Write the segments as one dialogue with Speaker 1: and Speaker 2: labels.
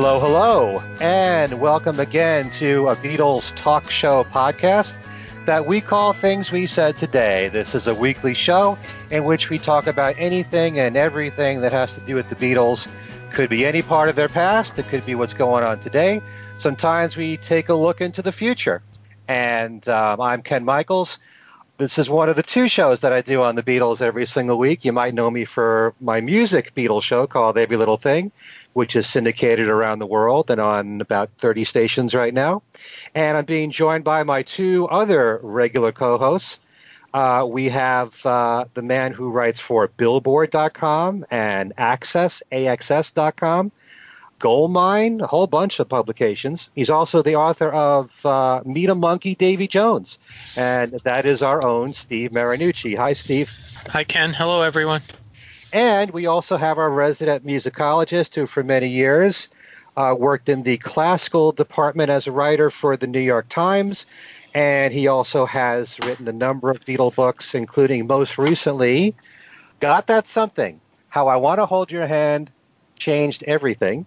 Speaker 1: Hello, hello, and welcome again to a Beatles talk show podcast that we call Things We Said Today. This is a weekly show in which we talk about anything and everything that has to do with the Beatles. Could be any part of their past, it could be what's going on today. Sometimes we take a look into the future. And um, I'm Ken Michaels. This is one of the two shows that I do on the Beatles every single week. You might know me for my music Beatles show called Every Little Thing which is syndicated around the world and on about 30 stations right now. And I'm being joined by my two other regular co hosts. Uh, we have uh, the man who writes for Billboard.com and Access, AXS.com, Goldmine, a whole bunch of publications. He's also the author of uh, Meet a Monkee, Davy Jones. And that is our own Steve Marinucci. Hi, Steve.
Speaker 2: Hi, Ken. Hello, everyone.
Speaker 1: And we also have our resident musicologist who, for many years, uh, worked in the classical department as a writer for the New York Times. And he also has written a number of Beatle books, including most recently, Got That Something How I Want to Hold Your Hand Changed Everything.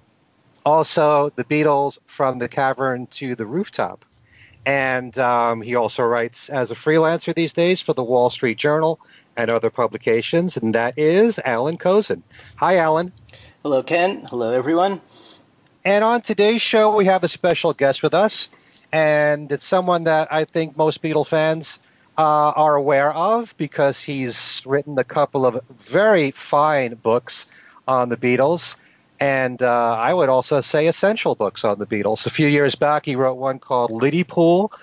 Speaker 1: Also, The Beatles from the Cavern to the Rooftop. And um, he also writes as a freelancer these days for the Wall Street Journal and other publications, and that is Allan Kozinn. Hi, Allan.
Speaker 3: Hello, Ken. Hello, everyone.
Speaker 1: And on today's show, we have a special guest with us, and it's someone that I think most Beatle fans uh, are aware of because he's written a couple of very fine books on the Beatles. And uh, I would also say essential books on the Beatles. A few years back, he wrote one called Liverpool,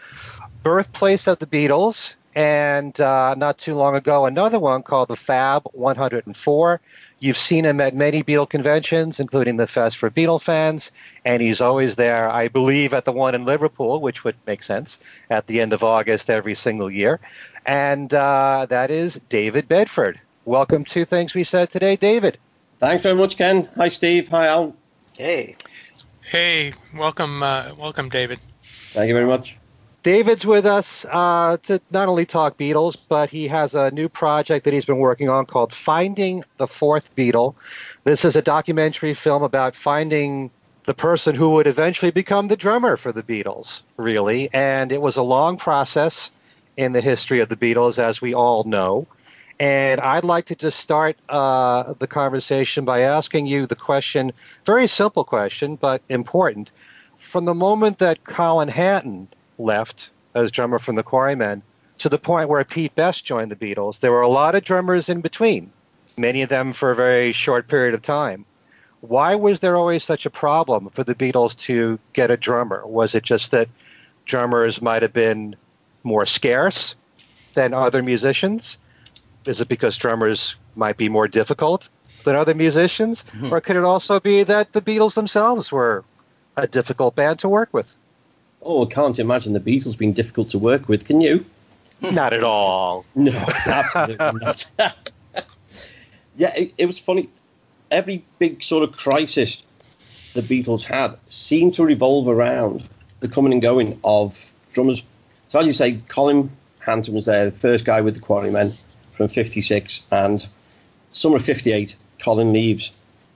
Speaker 1: Birthplace of the Beatles, and uh, not too long ago, another one called the Fab 104. You've seen him at many Beatle conventions, including the Fest for Beatle fans, and he's always there, I believe, at the one in Liverpool, which would make sense, at the end of August every single year. And uh, that is David Bedford. Welcome to Things We Said Today, David.
Speaker 4: Thanks very much, Ken. Hi, Steve. Hi, Al.
Speaker 3: Hey.
Speaker 2: Hey, welcome, uh, welcome, David.
Speaker 4: Thank you very much.
Speaker 1: David's with us uh, to not only talk Beatles, but he has a new project that he's been working on called Finding the Fourth Beatle. This is a documentary film about finding the person who would eventually become the drummer for the Beatles, really. And it was a long process in the history of the Beatles, as we all know. And I'd like to just start uh, the conversation by asking you the question, very simple question, but important. From the moment that Colin Hanton left as drummer from the Quarrymen to the point where Pete Best joined the Beatles. There were a lot of drummers in between, many of them for a very short period of time. Why was there always such a problem for the Beatles to get a drummer? Was it just that drummers might have been more scarce than other musicians? Is it because drummers might be more difficult than other musicians? Mm-hmm. Or could it also be that the Beatles themselves were a difficult band to work with?
Speaker 4: Oh, I can't imagine the Beatles being difficult to work with. Can you?
Speaker 1: Not at all.
Speaker 4: No, absolutely not. yeah, it, it, was funny. Every big sort of crisis the Beatles had seemed to revolve around the coming and going of drummers. So, as you say, Colin Hanton was there, the first guy with the Quarrymen from 56, and summer of 58, Colin leaves.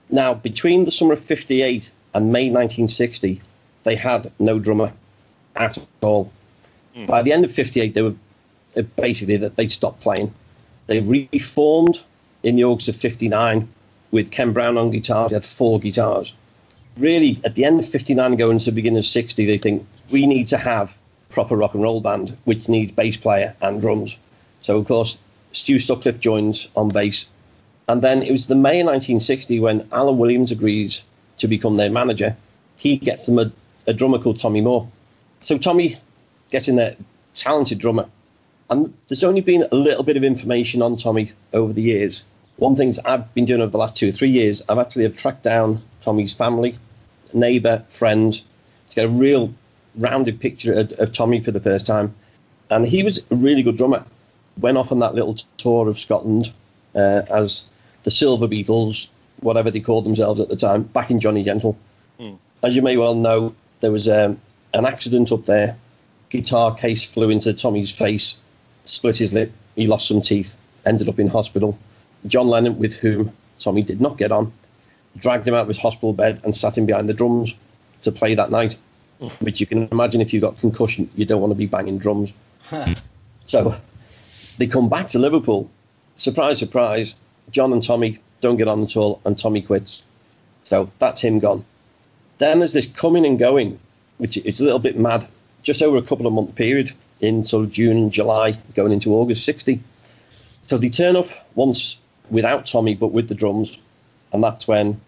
Speaker 4: Now, between the summer of 58 and May 1960, they had no drummer at all. Mm. By the end of '58, they were uh, basically that they stopped playing. They reformed in the August of '59 with Ken Brown on guitar. They had four guitars. Really, at the end of '59 going into the beginning of '60, they think we need to have proper rock and roll band, which needs bass player and drums. So of course, Stu Sutcliffe joins on bass, and then it was the May 1960 when Alan Williams agrees to become their manager. He gets them a, a drummer called Tommy Moore so Tommy gets in there, talented drummer. And there's only been a little bit of information on Tommy over the years. One thing I've been doing over the last two or three years, I've actually have tracked down Tommy's family, neighbour, friend, to get a real rounded picture of, of Tommy for the first time. And he was a really good drummer. Went off on that little tour of Scotland uh, as the Silver Beatles, whatever they called themselves at the time, back in Johnny Gentle. Mm. As you may well know, there was um, an accident up there. Guitar case flew into Tommy's face, split his lip. He lost some teeth, ended up in hospital. John Lennon, with whom Tommy did not get on, dragged him out of his hospital bed and sat him behind the drums to play that night. Which you can imagine if you've got concussion, you don't want to be banging drums. so they come back to Liverpool. Surprise, surprise. John and Tommy don't get on at all, and Tommy quits. So that's him gone. Then there's this coming and going, which is a little bit mad, just over a couple of month period in sort of June and July, going into August 60. So they turn up once without Tommy, but with the drums, and that's when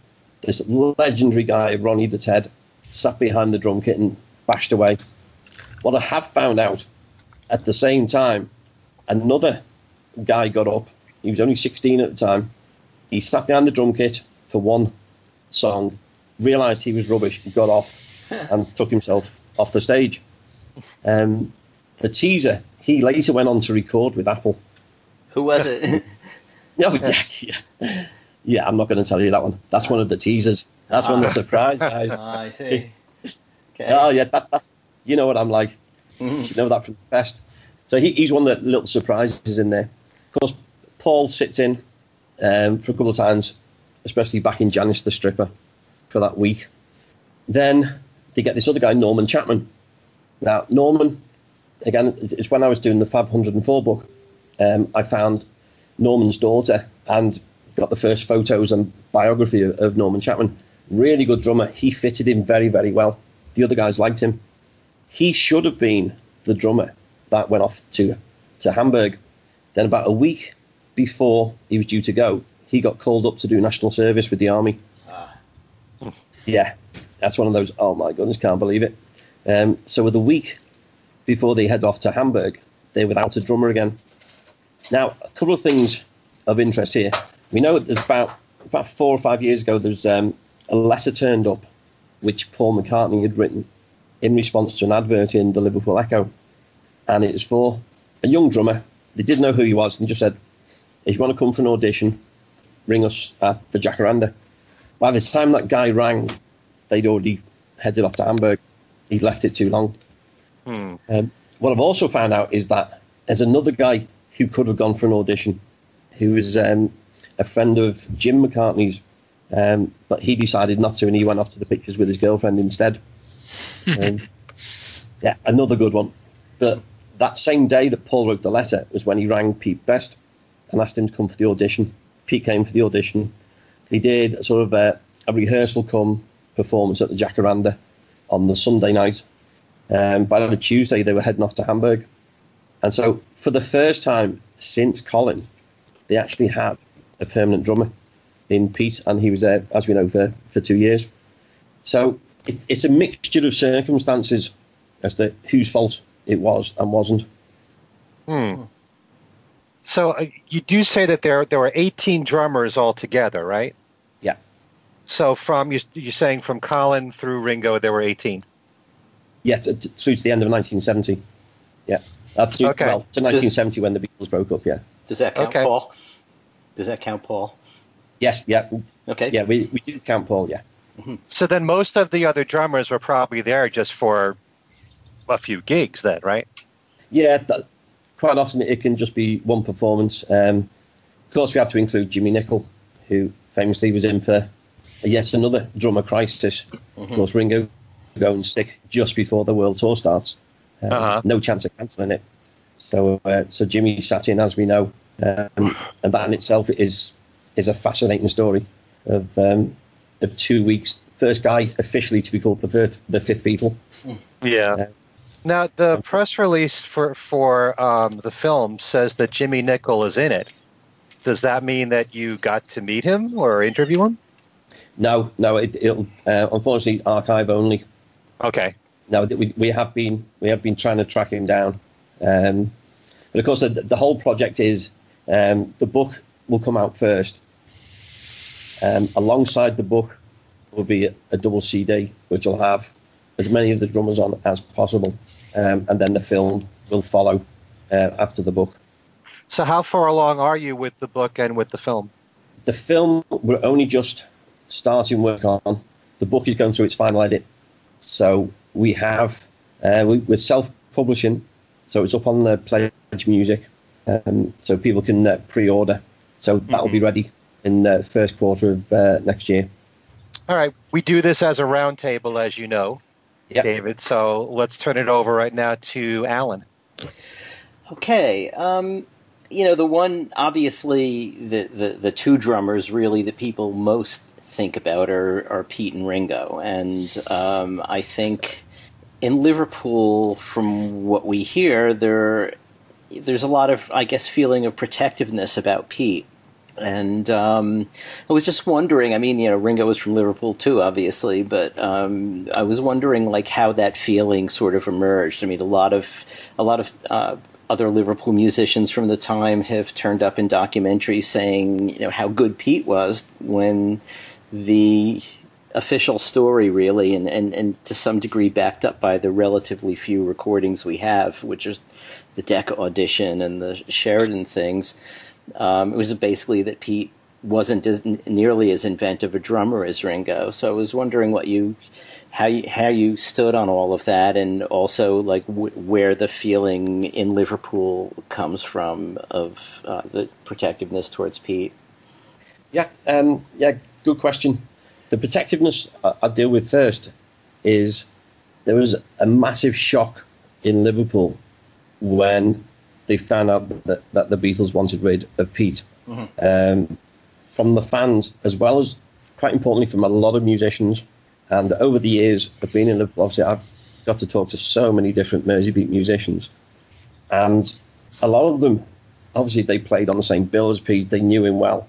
Speaker 4: this legendary guy, Ronnie the Ted, sat behind the drum kit and bashed away. What I have found out at the same time, another guy got up. He was only 16 at the time. He sat behind the drum kit for one song, realised he was rubbish, got off, and took himself off the stage. Um, the teaser, he later went on to record with Apple.
Speaker 3: Who was it?
Speaker 4: Oh, yeah, yeah. yeah, I'm not going to tell you that one. That's one of the teasers. That's one of the surprise guys.
Speaker 3: Ah, I see. Okay.
Speaker 4: Oh, yeah, that, that's, you know what I'm like.
Speaker 3: Mhm.
Speaker 4: You know that from the best. So he, he's one of the little surprises in there. Of course, Paul sits in um, for a couple of times, especially back in Janice the Stripper for that week. Then they get this other guy, Norman Chapman. Now, Norman, again, it's when I was doing the Fab 104 book, um, I found Norman's daughter and got the first photos and biography of, of Norman Chapman. Really good drummer. He fitted in very, very well. The other guys liked him. He should have been the drummer that went off to to Hamburg. Then about a week before he was due to go, he got called up to do national service with the army. Ah. Yeah, that's one of those. Oh my goodness, can't believe it. Um, so with a week before they head off to Hamburg, they're without a drummer again. Now, a couple of things of interest here. We know there's about about four or five years ago, there's um, a letter turned up which Paul McCartney had written in response to an advert in the Liverpool Echo, and it was for a young drummer. They didn't know who he was, and just said, "If you want to come for an audition, ring us at the Jacaranda." By the time that guy rang, they'd already headed off to Hamburg. He'd left it too long.
Speaker 1: Hmm.
Speaker 4: Um, what I've also found out is that there's another guy who could have gone for an audition, who was um, a friend of Jim McCartney's, um, but he decided not to, and he went off to the pictures with his girlfriend instead. um, yeah, another good one. But that same day that Paul wrote the letter was when he rang Pete Best and asked him to come for the audition. Pete came for the audition. He did sort of a, a rehearsal come performance at the Jacaranda on the Sunday night. Um, by the Tuesday, they were heading off to Hamburg. And so, for the first time since Colin, they actually had a permanent drummer in Pete, and he was there, as we know, for, for two years. So, it, it's a mixture of circumstances as to whose fault it was and wasn't.
Speaker 1: Hmm. So uh, you do say that there there were 18 drummers altogether, right?
Speaker 4: Yeah.
Speaker 1: So from you you're saying from Colin through Ringo there were 18.
Speaker 4: Yeah, t- t- through to the end of 1970. Yeah. Uh, through,
Speaker 1: Okay.
Speaker 4: Well, to 1970 when the Beatles broke up, yeah.
Speaker 3: Does that count,
Speaker 1: Okay.
Speaker 3: Paul? Does that count, Paul?
Speaker 4: Yes, yeah.
Speaker 3: Okay.
Speaker 4: Yeah, we, we do count Paul, yeah.
Speaker 1: So then most of the other drummers were probably there just for a few gigs then, right?
Speaker 4: Yeah, that, quite often it can just be one performance. Um, of course, we have to include Jimmy Nicol, who famously was in for yet another drummer crisis. Of course, Ringo going sick just before the world tour starts. Um,
Speaker 1: Uh-huh.
Speaker 4: No chance of cancelling it. So, uh, so Jimmy sat in, as we know, um, and that in itself is is a fascinating story of um, of two weeks. First guy officially to be called the fifth, the fifth Beatle.
Speaker 1: Yeah. Now the press release for for um, the film says that Jimmy Nicol is in it. Does that mean that you got to meet him or interview him?
Speaker 4: No, no, it, it'll uh, unfortunately archive only.
Speaker 1: Okay.
Speaker 4: No, we, we have been we have been trying to track him down, um, but of course the, the whole project is um, the book will come out first. Um, alongside the book will be a, a double CD, which will have as many of the drummers on as possible, um, and then the film will follow uh, after the book.
Speaker 1: So how far along are you with the book and with the film?
Speaker 4: The film we're only just starting work on. The book is going through its final edit, so we have uh, we, we're self-publishing, so it's up on the Pledge Music, um, so people can uh, pre-order. So that will be ready in the first quarter of uh, next year.
Speaker 1: All right, we do this as a roundtable, as you know,
Speaker 4: Yep.
Speaker 1: David. So let's turn it over right now to Allan.
Speaker 3: Okay. Um, you know, the one obviously the, the the two drummers really that people most think about are are Pete and Ringo, and um, I think in Liverpool, from what we hear, there there's a lot of I guess feeling of protectiveness about Pete. And um, I was just wondering. I mean, you know, Ringo was from Liverpool too, obviously, but um, I was wondering, like, how that feeling sort of emerged. I mean, a lot of a lot of uh, other Liverpool musicians from the time have turned up in documentaries saying, you know, how good Pete was when the official story, really, and, and, and to some degree backed up by the relatively few recordings we have, which is the Decca audition and the Sheridan things. Um, it was basically that Pete wasn't as, nearly as inventive a drummer as Ringo. So I was wondering what you how you how you stood on all of that, and also like w- where the feeling in Liverpool comes from of uh, the protectiveness towards Pete.
Speaker 4: Yeah, um, yeah, good question. The protectiveness I, I deal with first is there was a massive shock in Liverpool when they found out that, that the Beatles wanted rid of Pete. Um, from the fans, as well as quite importantly from a lot of musicians. And over the years of being in Liverpool, obviously I've got to talk to so many different Merseybeat musicians. And a lot of them, obviously, they played on the same bill as Pete, they knew him well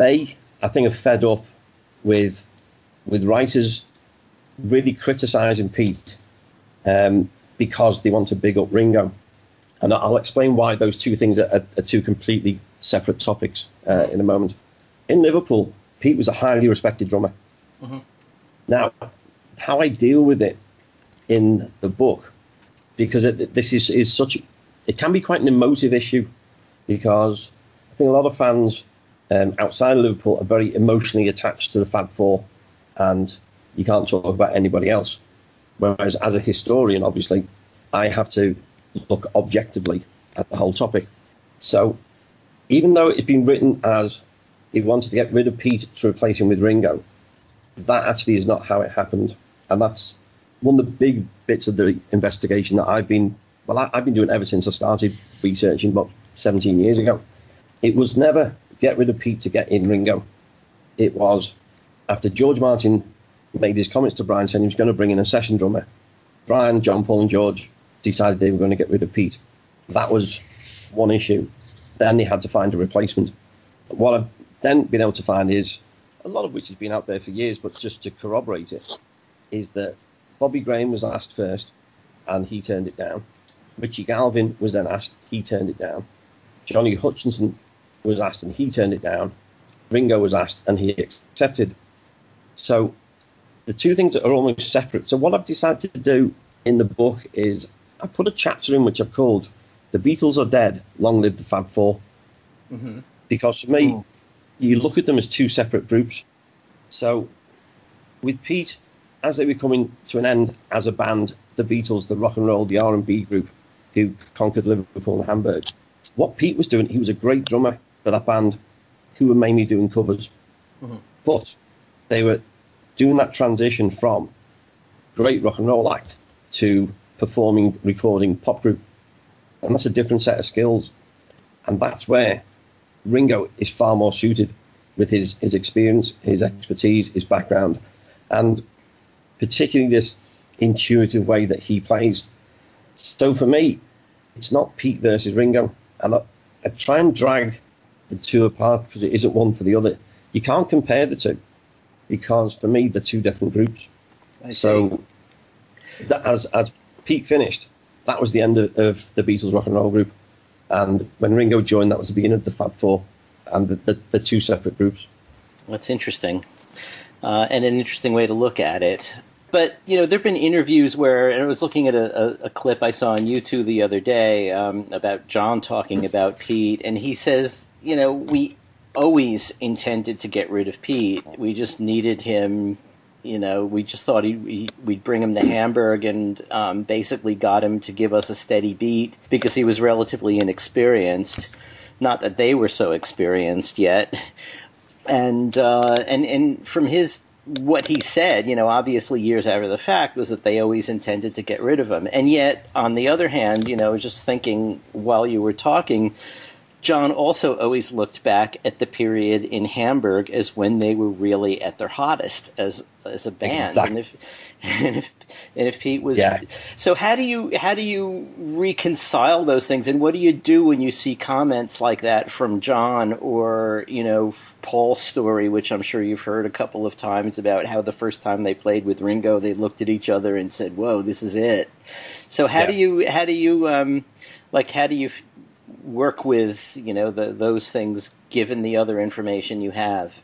Speaker 4: they, I think, are fed up with with writers really criticising Pete um, because they want to big up Ringo, and I'll explain why those two things are, are, two completely separate topics uh, in a moment. In Liverpool, Pete was a highly respected drummer. Now, how I deal with it in the book, because it, this is, is such, it can be quite an emotive issue, because I think a lot of fans um, outside of Liverpool are very emotionally attached to the Fab Four, and you can't talk about anybody else. Whereas, as a historian, obviously, I have to look objectively at the whole topic. So, even though it's been written as he wanted to get rid of Pete to replace him with Ringo, that actually is not how it happened, and that's one of the big bits of the investigation that I've been well, I, I've been doing ever since I started researching about 17 years ago. It was never get rid of Pete to get in Ringo. It was after George Martin made his comments to Brian saying he was going to bring in a session drummer. Brian, John Paul, and George decided they were going to get rid of Pete. That was one issue. Then they had to find a replacement. What I've then been able to find is a lot of which has been out there for years, but just to corroborate it, is that Bobby Graham was asked first, and he turned it down. Richie Galvin was then asked, he turned it down. Johnny Hutchinson was asked, and he turned it down. Ringo was asked, and he accepted. So the two things that are almost separate. So what I've decided to do in the book is I put a chapter in which I've called "The Beatles Are Dead, Long Live the Fab 4 mm-hmm. Because for me, oh. you look at them as two separate groups. So with Pete, as they were coming to an end as a band, the Beatles, the rock and roll, the R and B group who conquered Liverpool and Hamburg. What Pete was doing, he was a great drummer for that band, who were mainly doing covers. Mm-hmm. But they were doing that transition from great rock and roll act to performing, recording pop group, and that's a different set of skills. And that's where Ringo is far more suited with his, his experience, his expertise, his background, and particularly this intuitive way that he plays. So for me, it's not Pete versus Ringo, and I, I try and drag the two apart because it isn't one for the other. You can't compare the two because for me they're two different groups. So that, as as Pete finished, that was the end of, of the Beatles rock and roll group, and when Ringo joined, that was the beginning of the Fab Four, and the, the, the two separate groups.
Speaker 3: That's interesting, uh, and an interesting way to look at it. But you know, there've been interviews where, and I was looking at a, a, a clip I saw on YouTube the other day um, about John talking about Pete, and he says, you know, we always intended to get rid of Pete. We just needed him. You know, we just thought he, he, we'd bring him to Hamburg and um, basically got him to give us a steady beat because he was relatively inexperienced. Not that they were so experienced yet and uh, and and from his what he said, you know, obviously years after the fact, was that they always intended to get rid of him. And yet, on the other hand, you know, just thinking while you were talking, John also always looked back at the period in Hamburg as when they were really at their hottest as as a band.
Speaker 4: Exactly.
Speaker 3: And if and if and if Pete was
Speaker 4: Yeah.
Speaker 3: so how do you how do you reconcile those things and what do you do when you see comments like that from John or you know Paul's story which I'm sure you've heard a couple of times about how the first time they played with Ringo they looked at each other and said whoa this is it so how
Speaker 4: Yeah.
Speaker 3: do you how do you um like how do you work with you know the, those things given the other information you have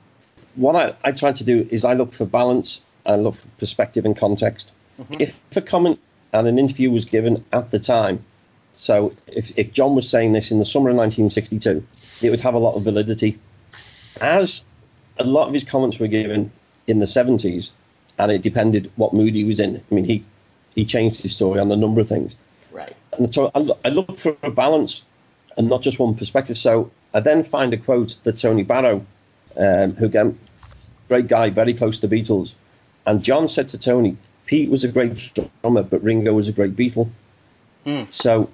Speaker 4: what I, I try to do is I look for balance, I look for perspective and context. Mm-hmm. If a comment and an interview was given at the time, so if, if John was saying this in the summer of 1962, it would have a lot of validity. As a lot of his comments were given in the 70s, and it depended what mood he was in. I mean, he, he changed his story on a number of things.
Speaker 3: right
Speaker 4: And so I, I look for a balance and not just one perspective. So I then find a quote that Tony Barrow, um, who again, great guy, very close to the Beatles, and John said to Tony, Pete was a great drummer, but Ringo was a great Beatle.
Speaker 3: Hmm.
Speaker 4: So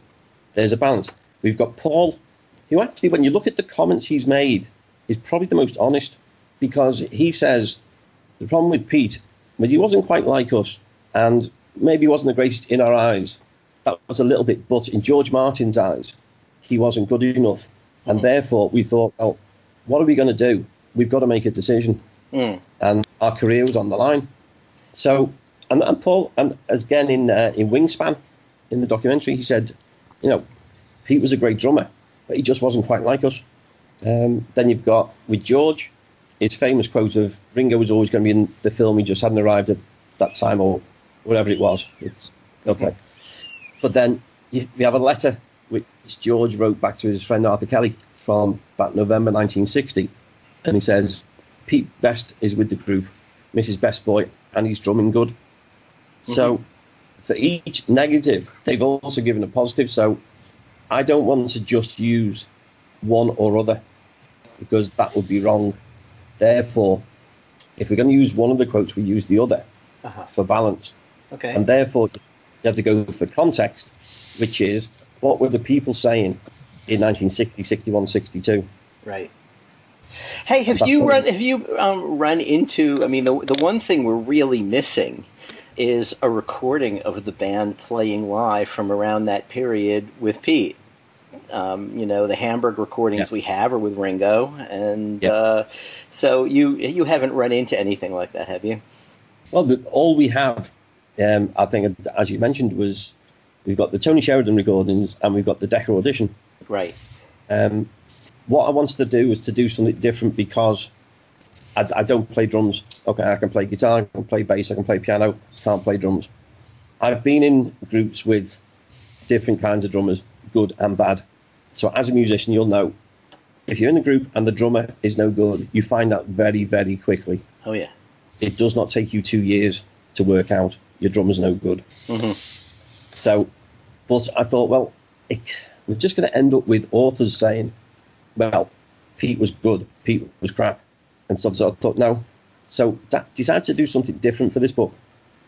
Speaker 4: there's a balance. We've got Paul, who actually, when you look at the comments he's made, is probably the most honest because he says the problem with Pete was he wasn't quite like us, and maybe wasn't the greatest in our eyes. That was a little bit, but in George Martin's eyes, he wasn't good enough, and therefore we thought, well, what are we going to do? We've got to make a decision,
Speaker 3: Mm.
Speaker 4: and our career was on the line. So, and, and Paul, and as again in uh, in Wingspan, in the documentary, he said, you know, Pete was a great drummer, but he just wasn't quite like us. Um, then you've got with George, his famous quote of Ringo was always going to be in the film. He just hadn't arrived at that time or whatever it was. It's okay. But then you, we have a letter which George wrote back to his friend Arthur Kelly from about November 1960, and he says, "Pete Best is with the group, Mrs. Best Boy, and he's drumming good." So for each negative, they've also given a positive. So I don't want to just use one or other because that would be wrong. Therefore, if we're going to use one of the quotes, we use the other
Speaker 3: Uh-huh.
Speaker 4: for balance.
Speaker 3: okay
Speaker 4: And therefore, you have to go for context, which is what were the people saying in 1960, 61, 62?
Speaker 3: Right. Hey, have you run have you um, run into? I mean, the the one thing we're really missing is a recording of the band playing live from around that period with Pete. Um, you know, the Hamburg recordings
Speaker 4: Yeah.
Speaker 3: we have are with Ringo, and
Speaker 4: Yeah.
Speaker 3: uh, so you you haven't run into anything like that, have you?
Speaker 4: Well, the, all we have, um, I think, as you mentioned, was we've got the Tony Sheridan recordings and we've got the Decca audition.
Speaker 3: Right.
Speaker 4: Um, what I wanted to do was to do something different because I, I don't play drums. Okay, I can play guitar, I can play bass, I can play piano, can't play drums. I've been in groups with different kinds of drummers, good and bad. So as a musician, you'll know if you're in the group and the drummer is no good, you find out very, very quickly.
Speaker 3: Oh yeah.
Speaker 4: It does not take you two years to work out your drummer's no good.
Speaker 3: Mhm.
Speaker 4: So, but I thought, well, it, we're just going to end up with authors saying, well, Pete was good, Pete was crap, and stuff. So I thought, no. So that, decided to do something different for this book,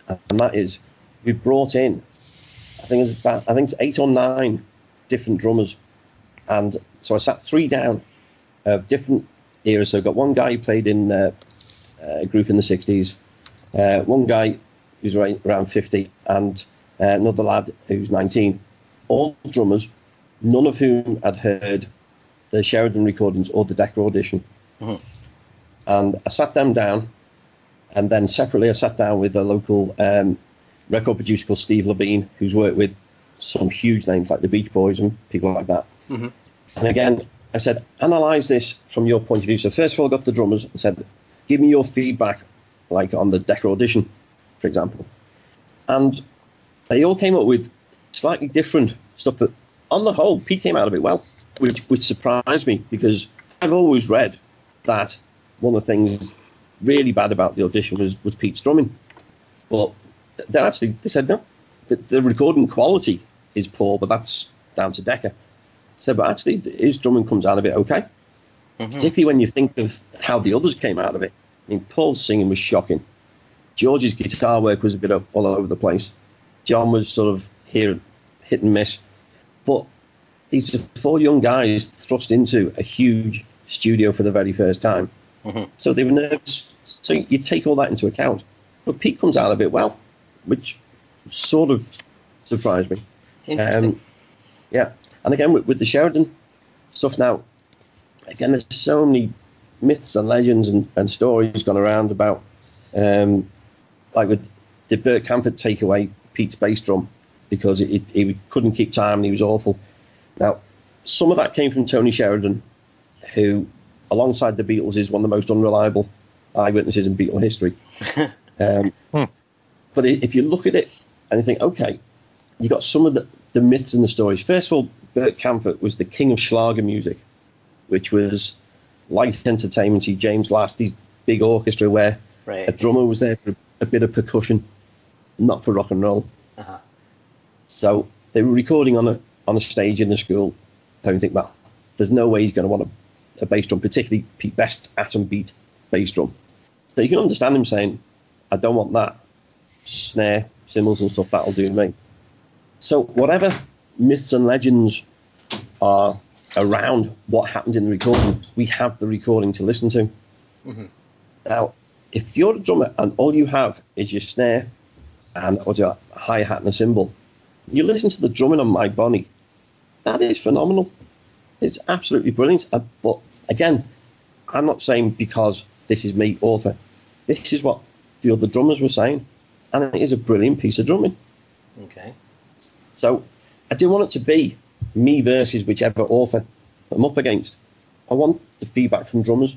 Speaker 4: and that is we brought in, I think it's about, I think it's eight or nine different drummers, and so I sat three down of different eras. So I've got one guy who played in uh, a group in the '60s, uh, one guy who's right around 50, and uh, another lad who's 19. All drummers, none of whom had heard the Sheridan recordings or the Decca audition.
Speaker 3: Mhm.
Speaker 4: And I sat them down, and then separately I sat down with a local um, record producer called Steve Levine, who's worked with some huge names like the Beach Boys and people like that.
Speaker 3: Mhm.
Speaker 4: And again, I said, analyze this from your point of view. So first of all, I got the drummers and said, give me your feedback, like on the Decca audition, for example. And they all came up with slightly different stuff, but on the whole, Pete came out of it well, which which surprised me because I've always read that one of the things really bad about the audition was, was Pete's drumming. But they actually they said no, the, the recording quality is poor, but that's down to Decca. So, but actually, his drumming comes out of it okay. Mm-hmm. Particularly when you think of how the others came out of it. I mean, Paul's singing was shocking. George's guitar work was a bit all over the place. John was sort of here, hit and miss. But these four young guys thrust into a huge studio for the very first time.
Speaker 3: Mhm.
Speaker 4: So they were nervous. So you take all that into account. But Pete comes out of it well, which sort of surprised me.
Speaker 3: Interesting.
Speaker 4: Um, yeah, and again with, with the Sheridan stuff now, again there's so many myths and legends and, and stories gone around about, um, like with did Bert Kaempfert take away Pete's bass drum because it, it, he couldn't keep time and he was awful. Now, some of that came from Tony Sheridan, who, alongside the Beatles, is one of the most unreliable eyewitnesses in Beatle history. um,
Speaker 1: Hmm.
Speaker 4: But if you look at it and you think, okay, you got some of the, the myths and the stories. First of all, Bert Kaempfert was the king of Schlager music, which was light entertainment. He James Last, these big orchestra where a drummer was there for a, a bit of percussion, not for rock and roll.
Speaker 3: Uh-huh.
Speaker 4: So they were recording on a on a stage in the school. And you think, well, there's no way he's going to want a, a bass drum, particularly Pete Best's atom beat bass drum. So you can understand him saying, I don't want that snare, cymbals and stuff. That'll do me. So whatever myths and legends are around what happened in the recording, we have the recording to listen to. Now, if you're a drummer and all you have is your snare and or your hi hat and a cymbal, you listen to the drumming on My Bonnie. That is phenomenal. It's absolutely brilliant. Uh, But again, I'm not saying because this is me, author. This is what the other drummers were saying, and it is a brilliant piece of drumming.
Speaker 3: Okay.
Speaker 4: So I didn't want it to be me versus whichever author I'm up against. I want the feedback from drummers.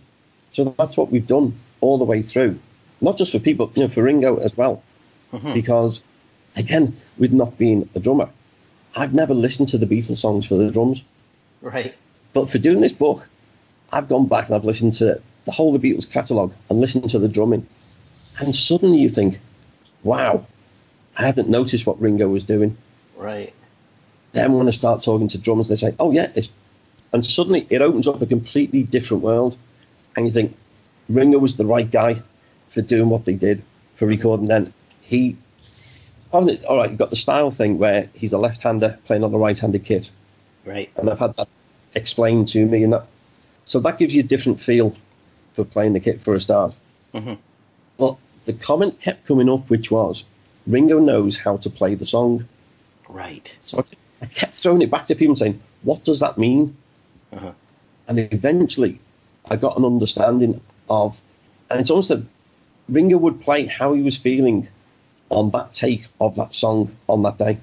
Speaker 4: So that's what we've done all the way through. Not just for people, you know, for Ringo as well. Mm-hmm. Because again, with not being a drummer, I've never listened to the Beatles songs for the drums.
Speaker 3: Right.
Speaker 4: But for doing this book, I've gone back and I've listened to the whole of the Beatles catalogue and listened to the drumming. And suddenly you think, wow, I hadn't noticed what Ringo was doing.
Speaker 3: Right.
Speaker 4: Then when I start talking to drummers, they say, "Oh yeah," it's, and suddenly it opens up a completely different world, and you think Ringo was the right guy for doing what they did for recording. Then he, it- all right, you've got the style thing where he's a left-hander playing on the right-handed kit,
Speaker 3: Right.
Speaker 4: and I've had that explained to me, and that so that gives you a different feel for playing the kit for a start.
Speaker 3: Mhm.
Speaker 4: But the comment kept coming up, which was, Ringo knows how to play the song.
Speaker 3: Right.
Speaker 4: So I, I kept throwing it back to people saying, what does that mean?
Speaker 3: Uh-huh.
Speaker 4: And eventually I got an understanding of, and it's almost that Ringo would play how he was feeling on that take of that song on that day.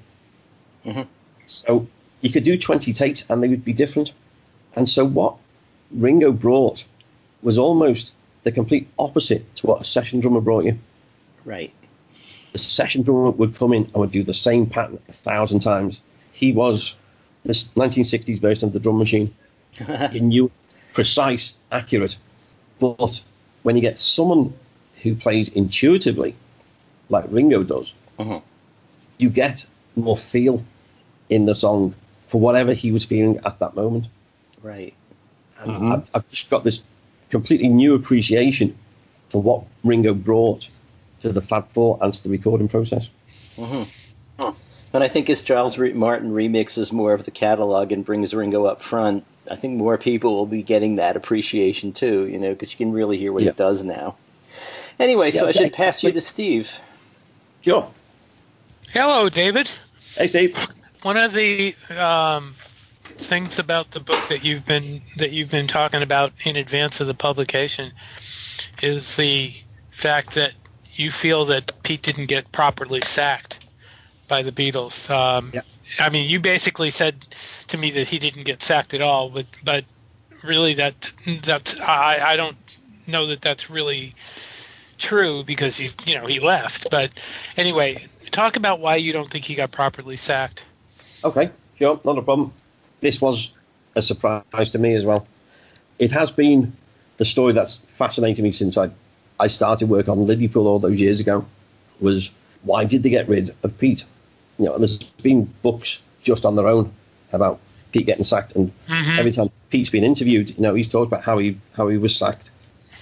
Speaker 3: Mhm.
Speaker 4: So you could do 20 takes and they would be different. And so what Ringo brought was almost the complete opposite to what a session drummer brought you
Speaker 3: Right.
Speaker 4: the session drummer would come in and would do the same pattern a thousand times. He was this 1960s version of the drum machine. he knew precise, accurate. But when you get someone who plays intuitively, like Ringo does,
Speaker 3: Mhm.
Speaker 4: you get more feel in the song for whatever he was feeling at that moment.
Speaker 3: Right.
Speaker 4: And
Speaker 1: Mhm.
Speaker 4: I've, I've just got this completely new appreciation for what Ringo brought to the Fab Four and to the recording process.
Speaker 3: And I think as Giles Re- Martin remixes more of the catalog and brings Ringo up front, I think more people will be getting that appreciation too, you know, because you can really hear what
Speaker 4: Yeah.
Speaker 3: he does now. Anyway, so
Speaker 4: Yeah,
Speaker 3: I should pass you to Steve.
Speaker 4: Sure.
Speaker 2: Hello, David.
Speaker 4: Hey, Steve.
Speaker 2: One of the um, things about the book that you've been that you've been talking about in advance of the publication is the fact that you feel that Pete didn't get properly sacked by the Beatles. Um,
Speaker 4: Yeah.
Speaker 2: I mean, you basically said to me that he didn't get sacked at all, but but really that that's I, I don't know that that's really true because he's you know he left. But anyway, talk about why you don't think he got properly sacked.
Speaker 4: Okay, sure, not a problem. This was a surprise to me as well. It has been the story that's fascinated me since I, I started work on Liverpool all those years ago. Was why did they get rid of Pete? You know, there's been books just on their own about Pete getting sacked, and
Speaker 2: Mhm.
Speaker 4: every time Pete's been interviewed, you know, he's talked about how he how he was sacked,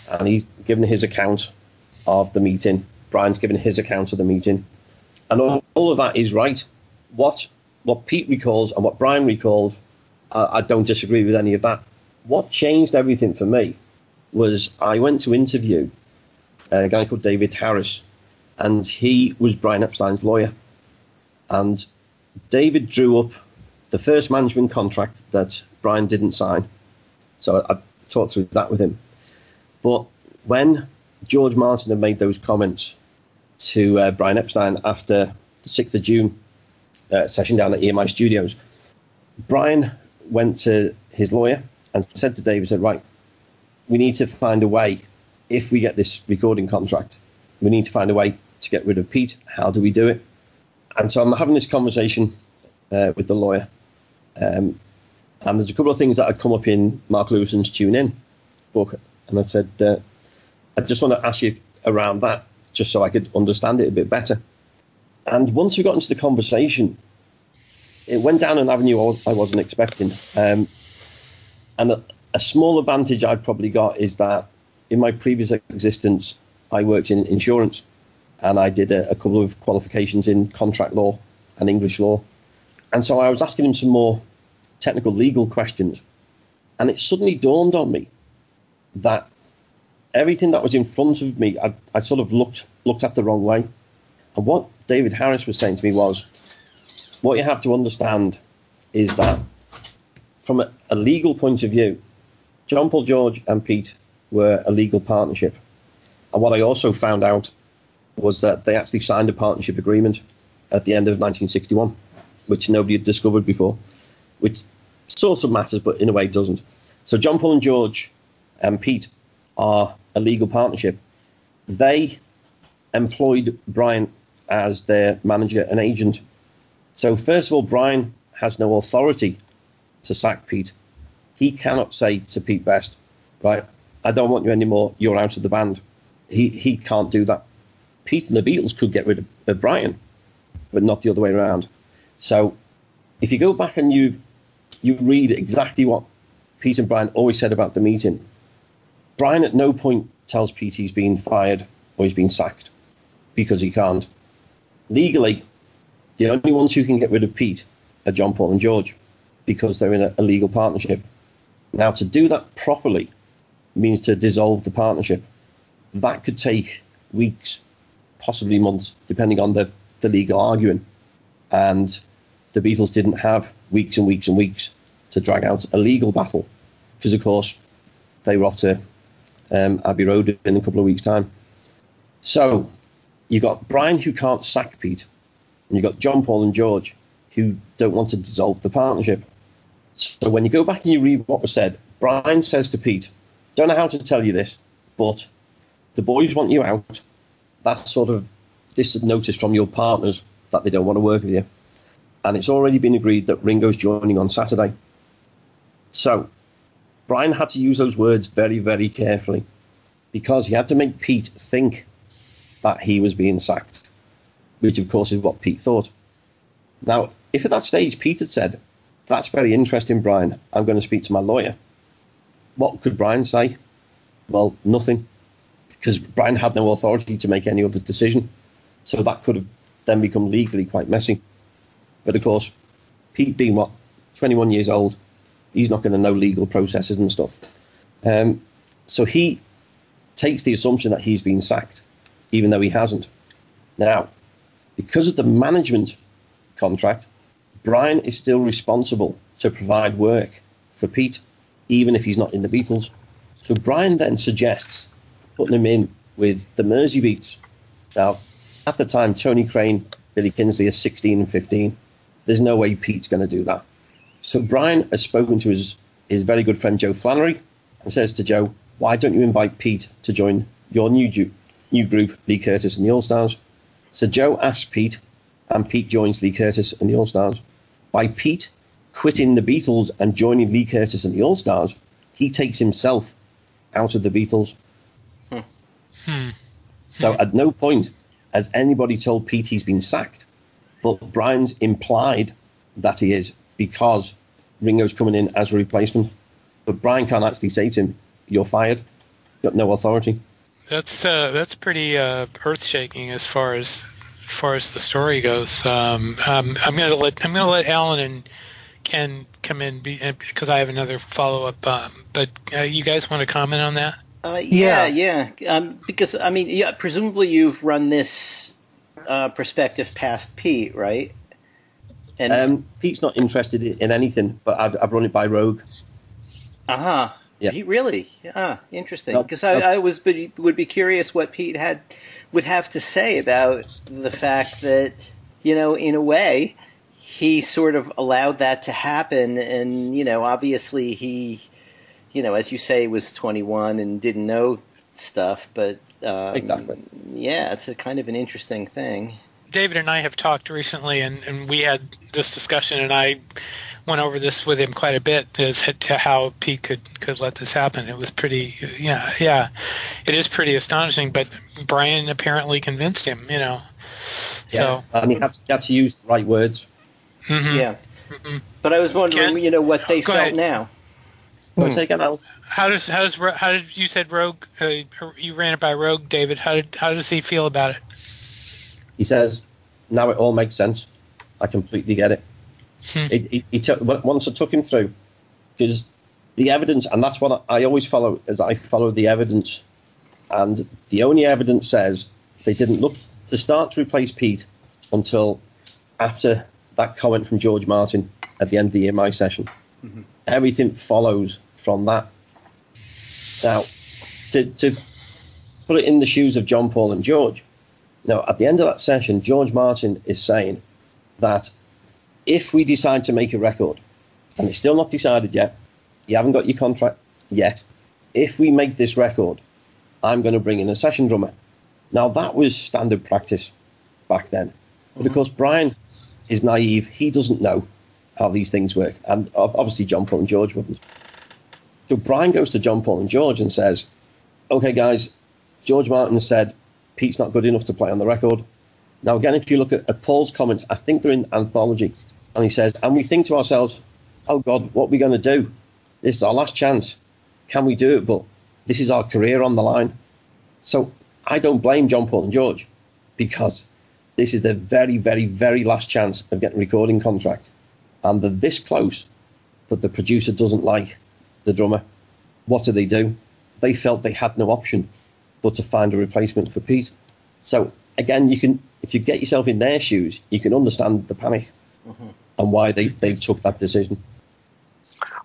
Speaker 4: and he's given his account of the meeting. Brian's given his account of the meeting, and all, all of that is right. What what Pete recalls and what Brian recalls, I, I don't disagree with any of that. What changed everything for me was I went to interview a guy called David Harris, and he was Brian Epstein's lawyer. And David drew up the first management contract that Brian didn't sign. So I, I talked through that with him. But when George Martin had made those comments to uh, Brian Epstein after the 6th of June uh, session down at EMI Studios, Brian went to his lawyer and said to David, said, right, we need to find a way, if we get this recording contract, we need to find a way to get rid of Pete. How do we do it? And so I'm having this conversation uh, with the lawyer. Um, and there's a couple of things that had come up in Mark Lewisohn's Tune In book. And I said, uh, I just want to ask you around that, just so I could understand it a bit better. And once we got into the conversation, it went down an avenue I wasn't expecting. Um, and a, a small advantage I've probably got is that in my previous existence, I worked in insurance and I did a, a couple of qualifications in contract law and English law. And so I was asking him some more technical legal questions. And it suddenly dawned on me that everything that was in front of me, I, I sort of looked looked at the wrong way. And what David Harris was saying to me was, what you have to understand is that from a, a legal point of view, John Paul George and Pete were a legal partnership. And what I also found out was that they actually signed a partnership agreement at the end of 1961, which nobody had discovered before, which sort of matters, but in a way doesn't. So John Paul and George and Pete are a legal partnership. They employed Brian as their manager and agent. So first of all, Brian has no authority to sack Pete. He cannot say to Pete Best, right, I don't want you anymore, you're out of the band. He he can't do that. Pete and the Beatles could get rid of, of Brian, but not the other way around. So if you go back and you you read exactly what Pete and Brian always said about the meeting, Brian at no point tells Pete he's been fired or he's been sacked because he can't. Legally, the only ones who can get rid of Pete are John Paul and George because they're in a, a legal partnership. Now, to do that properly means to dissolve the partnership. That could take weeks, possibly months, depending on the, the legal arguing. And the Beatles didn't have weeks and weeks and weeks to drag out a legal battle because, of course, they were off to um, Abbey Road in a couple of weeks' time. So you've got Brian who can't sack Pete, and you've got John Paul and George who don't want to dissolve the partnership. So when you go back and you read what was said, Brian says to Pete, Don't know how to tell you this, but the boys want you out. That's sort of this notice from your partners that they don't want to work with you. And it's already been agreed that Ringo's joining on Saturday. So Brian had to use those words very, very carefully because he had to make Pete think that he was being sacked, which of course is what Pete thought. Now, if at that stage Pete had said, That's very interesting, Brian, I'm going to speak to my lawyer, what could Brian say? Well, nothing, because Brian had no authority to make any other decision. So that could have then become legally quite messy. But of course, Pete being what, 21 years old, he's not going to know legal processes and stuff. Um, so he takes the assumption that he's been sacked, even though he hasn't. Now, because of the management contract, Brian is still responsible to provide work for Pete, even if he's not in the Beatles. So Brian then suggests putting him in with the Mersey Beats. Now, at the time, Tony Crane, Billy Kinsley are 16 and 15. There's no way Pete's going to do that. So Brian has spoken to his, his very good friend Joe Flannery and says to Joe, why don't you invite Pete to join your new, ju- new group, Lee Curtis and the All Stars? So Joe asks Pete, and Pete joins Lee Curtis and the All Stars. By Pete quitting the Beatles and joining Lee Curtis and the All Stars, he takes himself out of the Beatles.
Speaker 2: Hmm. Hmm.
Speaker 4: So at no point has anybody told Pete he's been sacked, but Brian's implied that he is because Ringo's coming in as a replacement. But Brian can't actually say to him, "You're fired," got no authority.
Speaker 2: That's uh, that's pretty uh, earth shaking as far as, as far as the story goes. Um, um, I'm gonna let I'm gonna let Alan and Ken come in because I have another follow up. Um, but uh, you guys want to comment on that?
Speaker 3: Uh, yeah, yeah. yeah. Um, because I mean, yeah, presumably you've run this uh, perspective past Pete, right?
Speaker 4: And um, Pete's not interested in anything, but I've, I've run it by Roag.
Speaker 3: Uh huh. Yeah. He really? Ah, interesting. Because I, I, was would be curious what Pete had would have to say about the fact that you know, in a way, he sort of allowed that to happen, and you know, obviously he, you know, as you say, was 21 and didn't know stuff, but um,
Speaker 4: exactly,
Speaker 3: yeah, it's a kind of an interesting thing.
Speaker 2: David and I have talked recently, and, and we had this discussion, and I went over this with him quite a bit as to how Pete could could let this happen. It was pretty, yeah, yeah, it is pretty astonishing. But Brian apparently convinced him, you know. Yeah. So
Speaker 4: and he had to, had to use the right words.
Speaker 3: Mm-hmm. Yeah. Mm-hmm. But I was wondering, Ken? you know, what they felt ahead. now.
Speaker 4: Hmm.
Speaker 2: How does how does how did you said Roag? Uh, you ran it by Roag, David. How did how does he feel about it?
Speaker 4: He says, "Now it all makes sense. I completely get it." Hmm. He, he, he took, once I took him through, because the evidence, and that's what I always follow, is I follow the evidence, and the only evidence says they didn't look to start to replace Pete until after that comment from George Martin at the end of the EMI session. Mm-hmm. Everything follows from that. Now, to, to put it in the shoes of John Paul and George, now at the end of that session, George Martin is saying that if we decide to make a record, and it's still not decided yet, you haven't got your contract yet. If we make this record, I'm going to bring in a session drummer. Now, that was standard practice back then. But of mm-hmm. course, Brian is naive. He doesn't know how these things work. And obviously, John Paul and George wouldn't. So Brian goes to John Paul and George and says, Okay, guys, George Martin said Pete's not good enough to play on the record. Now, again, if you look at, at Paul's comments, I think they're in Anthology. And he says, and we think to ourselves, oh God, what are we going to do? This is our last chance. Can we do it? But this is our career on the line. So I don't blame John Paul and George because this is the very, very, very last chance of getting a recording contract. And they're this close that the producer doesn't like the drummer. What do they do? They felt they had no option but to find a replacement for Pete. So again, you can if you get yourself in their shoes, you can understand the panic. Mm-hmm and why they, they took that decision.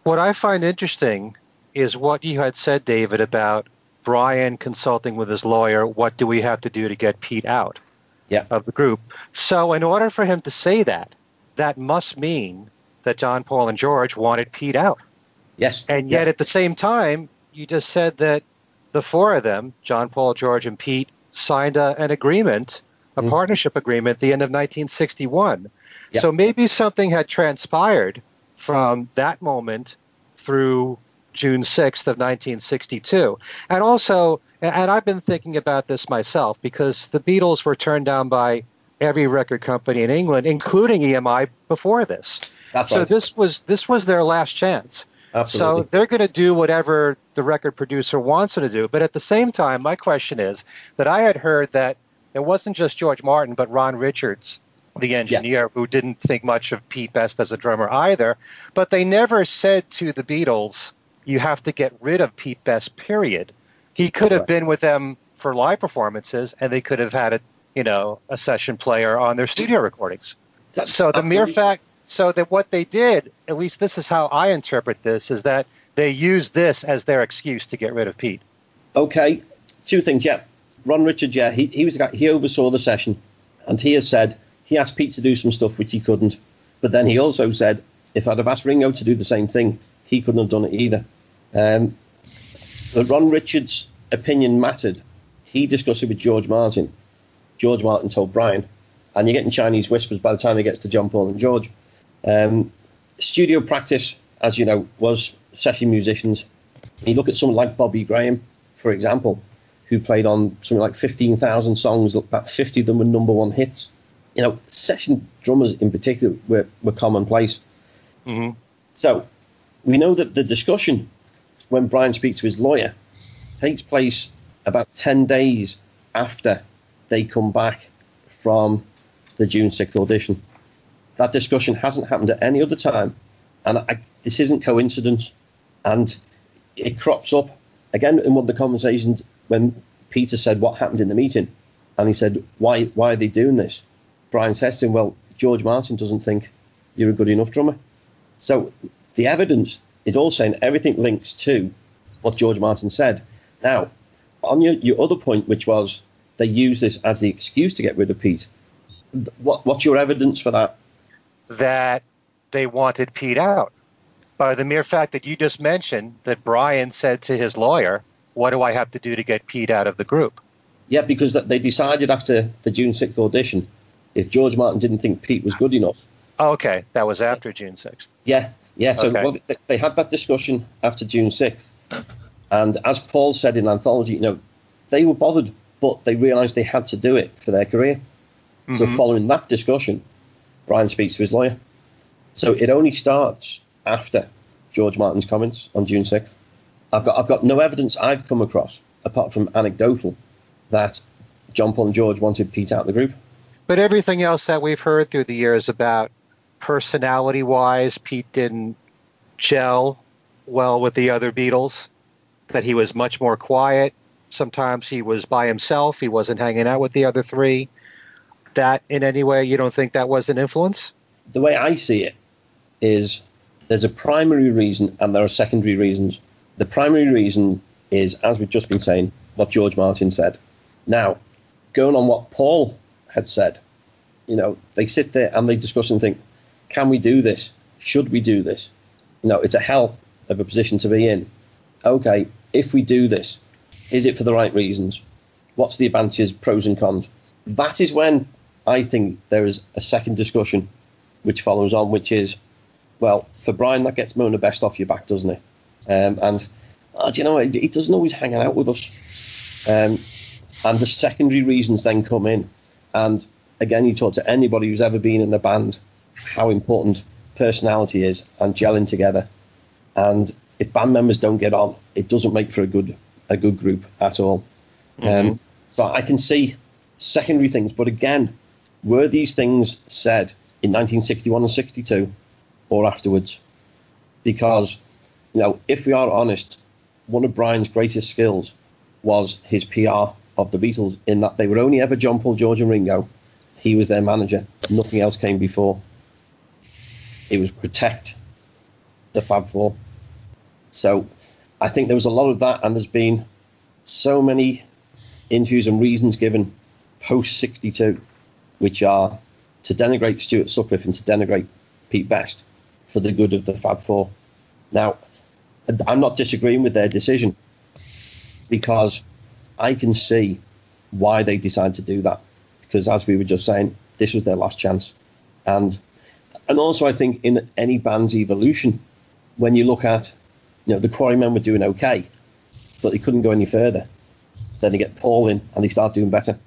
Speaker 1: What I find interesting is what you had said, David, about Brian consulting with his lawyer. What do we have to do to get Pete out
Speaker 4: yeah.
Speaker 1: of the group? So, in order for him to say that, that must mean that John Paul and George wanted Pete out.
Speaker 4: Yes.
Speaker 1: And yet, yeah. at the same time, you just said that the four of them, John Paul, George, and Pete, signed a, an agreement, a mm. partnership agreement at the end of 1961 Yep. So maybe something had transpired from that moment through June 6th of 1962. And also, and I've been thinking about this myself because the Beatles were turned down by every record company in England, including EMI, before this.
Speaker 4: That's
Speaker 1: so
Speaker 4: right.
Speaker 1: this was this was their last chance.
Speaker 4: Absolutely.
Speaker 1: So they're going to do whatever the record producer wants them to do. But at the same time, my question is that I had heard that it wasn't just George Martin, but Ron Richards the engineer, yeah. who didn't think much of Pete Best as a drummer either. But they never said to the Beatles, you have to get rid of Pete Best, period. He could have been with them for live performances, and they could have had a, you know, a session player on their studio recordings. That's so the mere fact, so that what they did, at least this is how I interpret this, is that they used this as their excuse to get rid of Pete.
Speaker 4: Okay, two things. Yeah, Ron Richards. Yeah, he he was he oversaw the session, and he has said he asked Pete to do some stuff which he couldn't. But then he also said, if I'd have asked Ringo to do the same thing, he couldn't have done it either. Um, but Ron Richards' opinion mattered. He discussed it with George Martin. George Martin told Brian, and you're getting Chinese whispers by the time it gets to John Paul and George. Um, studio practice, as you know, was session musicians. You look at someone like Bobby Graham, for example, who played on something like 15,000 songs, about 50 of them were number one hits you know, session drummers in particular were, were commonplace.
Speaker 1: Mm-hmm.
Speaker 4: So we know that the discussion when Brian speaks to his lawyer takes place about 10 days after they come back from the June 6th audition. That discussion hasn't happened at any other time, and I, this isn't coincidence. And it crops up again in one of the conversations when Peter said what happened in the meeting, and he said, "Why? Why are they doing this?" Brian says to him, "Well, George Martin doesn't think you're a good enough drummer." So the evidence is all saying everything links to what George Martin said. Now, on your, your other point, which was they use this as the excuse to get rid of Pete, what, what's your evidence for that?
Speaker 1: That they wanted Pete out. By the mere fact that you just mentioned that Brian said to his lawyer, What do I have to do to get Pete out of the group?
Speaker 4: Yeah, because they decided after the June 6th audition, if George Martin didn't think Pete was good enough.
Speaker 1: Oh, okay, that was after June 6th.
Speaker 4: Yeah, yeah. So
Speaker 1: Okay.
Speaker 4: well, they, they had that discussion after June 6th. And as Paul said in Anthology, you know, they were bothered, but they realised they had to do it for their career. So
Speaker 1: Mhm.
Speaker 4: following that discussion, Brian speaks to his lawyer. So it only starts after George Martin's comments on June 6th. I've got, I've got no evidence I've come across, apart from anecdotal, that John Paul and George wanted Pete out of the group.
Speaker 1: But everything else that we've heard through the years about personality wise, Pete didn't gel well with the other Beatles, that he was much more quiet. Sometimes he was by himself, he wasn't hanging out with the other three. That, in any way, you don't think that was an influence?
Speaker 4: the way I see it is there's a primary reason and there are secondary reasons. The primary reason is, as we've just been saying, what George Martin said. Now, going on what Paul had said, you know, they sit there and they discuss and think, can we do this? Should we do this? You know, it's a hell of a position to be in. Okay, if we do this, is it for the right reasons? What's the advantages, pros and cons? That is when I think there is a second discussion which follows on, which is, well, for Brian, that gets Mona Best off your back, doesn't it? Um, and, uh, do you know, he he doesn't always hang out with us. Um, and the secondary reasons then come in. And again, you talk to anybody who's ever been in a band how important personality is and gelling together. And if band members don't get on, it doesn't make for a good a good group at all. Um, so I can see secondary things, but again, were these things said in 1961 and 62 or afterwards? Because, you know, if we are honest, one of Brian's greatest skills was his PR of the Beatles, in that they were only ever John Paul, George, and Ringo. He was their manager. Nothing else came before. It was protect the Fab Four. So I think there was a lot of that, and there's been so many interviews and reasons given post 62, which are to denigrate Stuart Sutcliffe and to denigrate Pete Best for the good of the Fab Four. Now, I'm not disagreeing with their decision because I can see why they decided to do that. Because as we were just saying, this was their last chance, and and also I think in any band's evolution, when you look at, you know, the Quarrymen were doing okay, but they couldn't go any further. Then they get Paul in and they start doing better.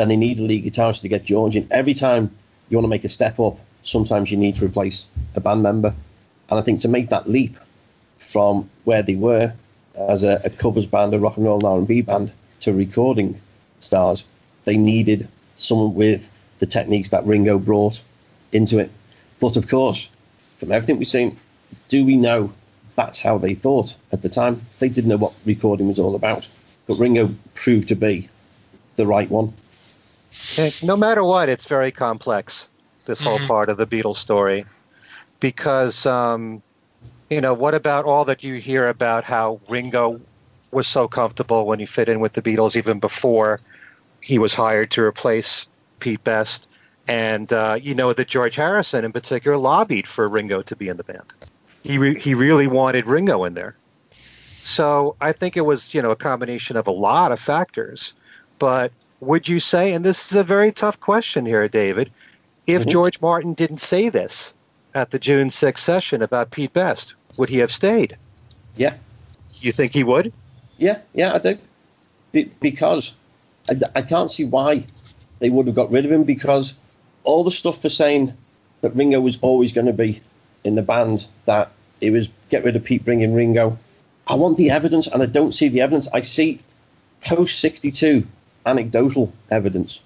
Speaker 4: Then they need a lead guitarist to get George in. Every time you want to make a step up, sometimes you need to replace a band member. And I think to make that leap from where they were as a, a covers band, a rock and roll R&B band, to recording stars, they needed someone with the techniques that Ringo brought into it. But of course, from everything we've seen, do we know that's how they thought at the time? They didn't know what recording was all about. But Ringo proved to be the right one.
Speaker 1: And no matter what, it's very complex, this whole
Speaker 2: Mhm.
Speaker 1: part of the Beatles story. Because, um, you know, what about all that you hear about how Ringo was so comfortable when he fit in with the Beatles even before he was hired to replace Pete Best? And, uh, you know, that George Harrison in particular lobbied for Ringo to be in the band. He, re- he really wanted Ringo in there. So I think it was, you know, a combination of a lot of factors. But would you say, and this is a very tough question here, David, if
Speaker 4: Mhm.
Speaker 1: George Martin didn't say this at the June 6th session about Pete Best, would he have stayed?
Speaker 4: Yeah,
Speaker 1: You think he would?
Speaker 4: yeah, yeah, I do. Be- because I, I can't see why they would have got rid of him because all the stuff for saying that Ringo was always going to be in the band, that it was get rid of Pete, bring in Ringo. I want the evidence, and I don't see the evidence. I see post 62 anecdotal evidence,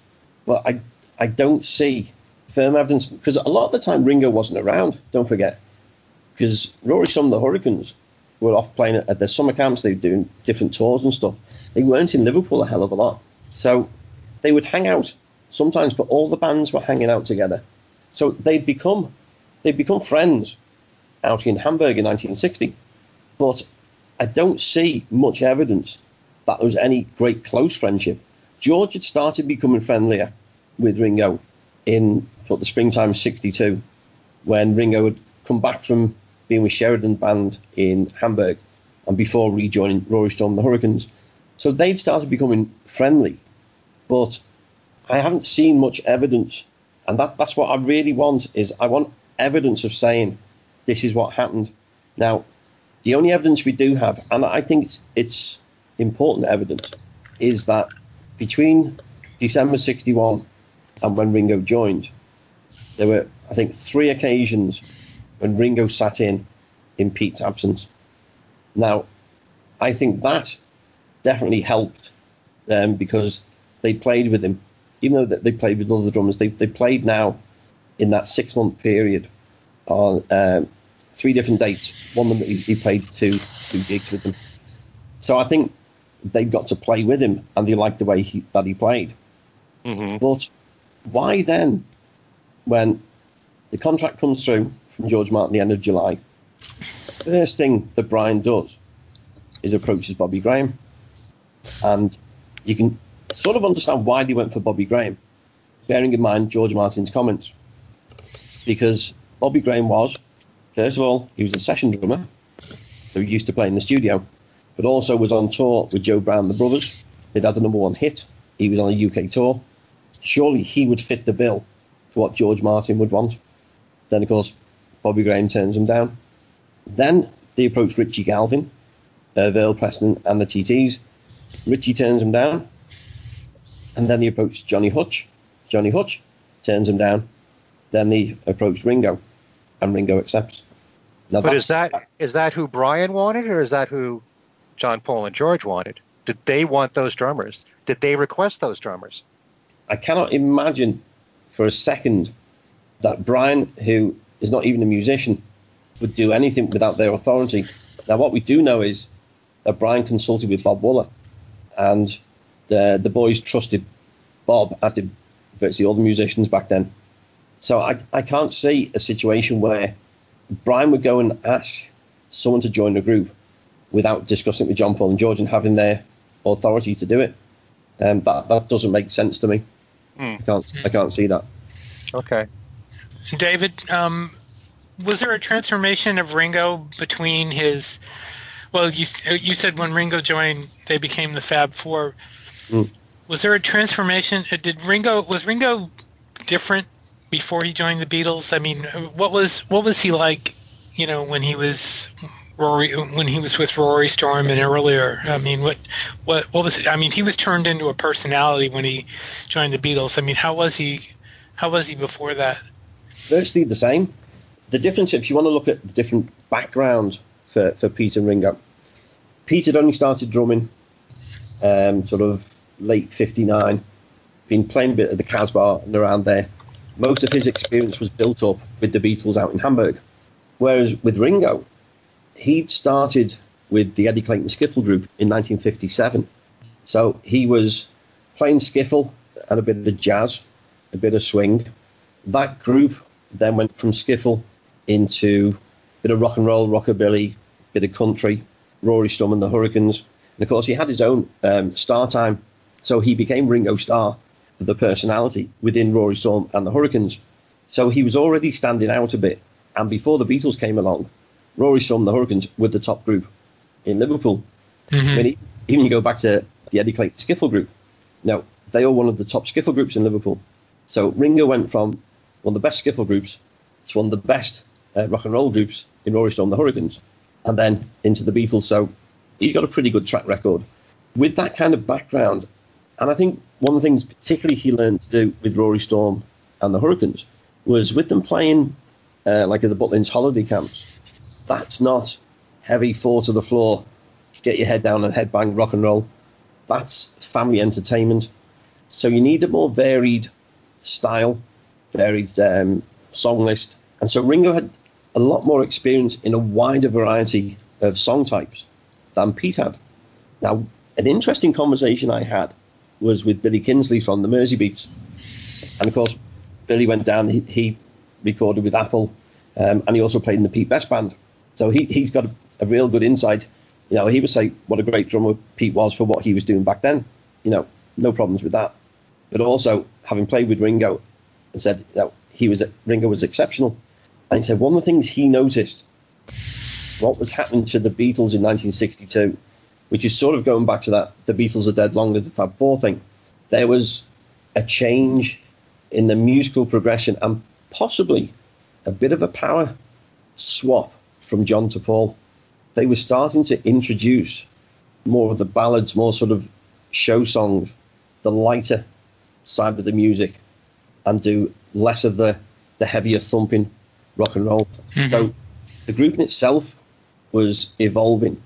Speaker 4: but I, I don't see firm evidence because a lot of the time Ringo wasn't around, don't forget. Because Rory, some of the Hurricanes were off playing at their summer camps, they were doing different tours and stuff. They weren't in Liverpool a hell of a lot. So they would hang out sometimes, but all the bands were hanging out together. So they'd become they'd become friends out in Hamburg in 1960. But I don't see much evidence that there was any great close friendship. George had started becoming friendlier with Ringo in of the springtime of 62 when Ringo had come back from being with Sheridan Band in Hamburg and before rejoining Rory Storm the Hurricanes. So they'd started becoming friendly, but I haven't seen much evidence, and that, that's what I really want is I want evidence of saying this is what happened. Now, the only evidence we do have, and I think it's, it's important evidence, is that between December 61 and when Ringo joined, there were, I think, three occasions when Ringo sat in in Pete's absence. Now, I think that definitely helped them because they played with him, even though they played with other drummers. They they played now in that six month period on um, three different dates. One of them he, he played two two gigs with them. So I think they got to play with him and they liked the way he, that he played.
Speaker 1: Mm-hmm.
Speaker 4: But why then, when the contract comes through from George Martin at the end of July, the first thing that Brian does is approaches Bobby Graham. And you can sort of understand why they went for Bobby Graham, bearing in mind George Martin's comments. Because Bobby Graham was, first of all, he was a session drummer, who used to play in the studio, but also was on tour with Joe Brown, the brothers. They'd had the number one hit. He was on a UK tour. Surely he would fit the bill for what George Martin would want. Then, of course, Bobby Graham turns him down. Then they approach Richie Galvin, uh, Earl Preston, and the TTs. Richie turns him down. And then they approached Johnny Hutch. Johnny Hutch turns him down. Then they approached Ringo, and Ringo accepts. Now
Speaker 1: But is that is that who Brian wanted, or is that who John Paul and George wanted? Did they want those drummers? Did they request those drummers?
Speaker 4: I cannot imagine for a second that Brian, who is not even a musician, would do anything without their authority. Now, what we do know is that Brian consulted with Bob Wooler, and the the boys trusted Bob, as did virtually all the musicians back then. So I, I can't see a situation where Brian would go and ask someone to join the group without discussing it with John Paul and George and having their authority to do it. Um, that that doesn't make sense to me.
Speaker 1: Hmm.
Speaker 4: I can't I can't see that.
Speaker 1: Okay.
Speaker 2: David, um, was there a transformation of Ringo between his? Well, you you said when Ringo joined, they became the Fab Four.
Speaker 4: Mm.
Speaker 2: Was there a transformation? uh, Did Ringo was Ringo different before he joined the Beatles? I mean, what was what was he like? You know, when he was Rory, when he was with Rory Storm and earlier. I mean, what what what was? I mean, he was turned into a personality when he joined the Beatles. I mean, how was he? How was he before that?
Speaker 4: Virtually the same. The difference, if you want to look at the different backgrounds for, for Pete and Ringo, Pete had only started drumming um, sort of late 59, been playing a bit at the Casbah and around there. Most of his experience was built up with the Beatles out in Hamburg. Whereas with Ringo, he'd started with the Eddie Clayton Skiffle group in 1957. So he was playing skiffle and a bit of jazz, a bit of swing. That group then went from skiffle into a bit of rock and roll, rockabilly, a bit of country, Rory Storm and the Hurricanes. And of course, he had his own um, star time, so he became Ringo Starr, the personality within Rory Storm and the Hurricanes. So he was already standing out a bit. And before the Beatles came along, Rory Storm and the Hurricanes were the top group in Liverpool. I mean, even you go back to the Eddie Clayton Skiffle group. Now, they are one of the top skiffle groups in Liverpool. So Ringo went from one of the best skiffle groups to one of the best uh, rock and roll groups in Rory Storm, the Hurricanes, and then into the Beatles. So he's got a pretty good track record. With that kind of background, and I think one of the things particularly he learned to do with Rory Storm and the Hurricanes was with them playing uh, like at the Butlins holiday camps. That's not heavy four to the floor get your head down and headbang rock and roll. That's family entertainment. So you need a more varied style, varied um, song list. And so Ringo had a lot more experience in a wider variety of song types than Pete had. Now, an interesting conversation I had was with Billy Kinsley from the Mersey Beats. And of course, Billy went down, he, he recorded with Apple, um, and he also played in the Pete Best Band. So he, he's got a, a real good insight. You know, he would say what a great drummer Pete was for what he was doing back then. You know, no problems with that. But also, having played with Ringo, and said you know, he was Ringo was exceptional. And he said one of the things he noticed, what was happening to the Beatles in 1962, which is sort of going back to that the Beatles are dead long the Fab Four thing. There was a change in the musical progression and possibly a bit of a power swap from John to Paul. They were starting to introduce more of the ballads, more sort of show songs, the lighter side of the music, and do less of the, the heavier thumping rock and roll.
Speaker 2: Mhm.
Speaker 4: So the group in itself was evolving.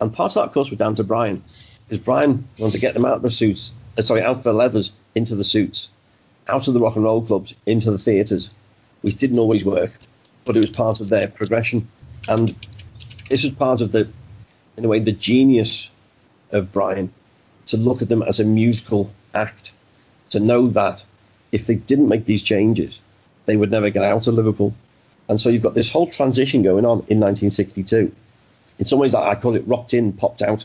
Speaker 4: And part of that, of course, was down to Brian. Because Brian wanted to get them out of the suits, uh, sorry, out of the leathers into the suits, out of the rock and roll clubs into the theatres, which didn't always work, but it was part of their progression. And this was part of the, in a way, the genius of Brian to look at them as a musical act, to know that if they didn't make these changes, they would never get out of Liverpool. And so you've got this whole transition going on in 1962. In some ways, I I call it rocked in, popped out.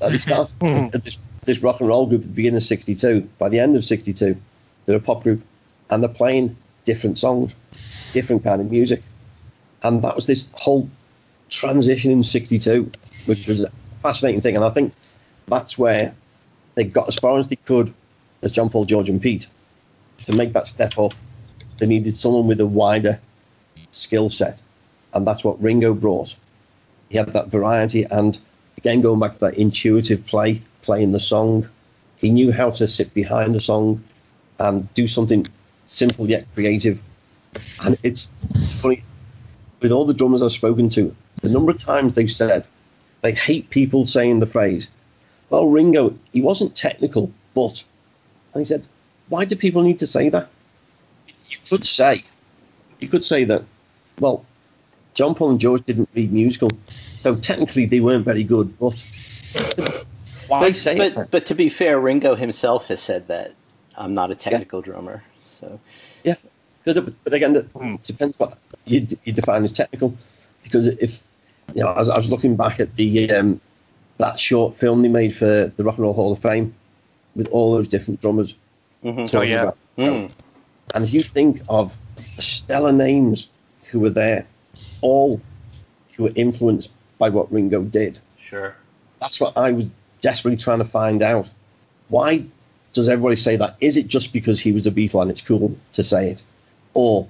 Speaker 4: And it starts at this, this rock and roll group at the beginning of 62. By the end of 62, they're a pop group and they're playing different songs, different kind of music. And that was this whole transition in 62, which was a fascinating thing. And I think that's where they got as far as they could as John Paul, George, and Pete to make that step up. They needed someone with a wider skill set, and that's what Ringo brought. He had that variety, and again, going back to that intuitive play, playing the song, he knew how to sit behind a song and do something simple yet creative. And it's, it's funny, with all the drummers I've spoken to, the number of times they've said they hate people saying the phrase, well, Ringo, he wasn't technical, but. And he said, why do people need to say that? You could say, you could say that, well, John Paul and George didn't read musical, so technically they weren't very good, but why
Speaker 3: But,
Speaker 4: say
Speaker 3: but,
Speaker 4: that?
Speaker 3: but to be fair, Ringo himself has said that I'm not a technical drummer. So
Speaker 4: Yeah, but, but again, it hmm. depends what you, you define as technical. Because if you know, I was, I was looking back at the um, that short film they made for the Rock and Roll Hall of Fame with all those different drummers.
Speaker 3: Mhm.
Speaker 4: talking
Speaker 1: yeah.
Speaker 4: about-
Speaker 3: Mm.
Speaker 4: And if you think of stellar names who were there, all who were influenced by what Ringo did,
Speaker 3: sure.
Speaker 4: that's what I was desperately trying to find out. Why does everybody say that? Is it just because he was a Beatle and it's cool to say it? Or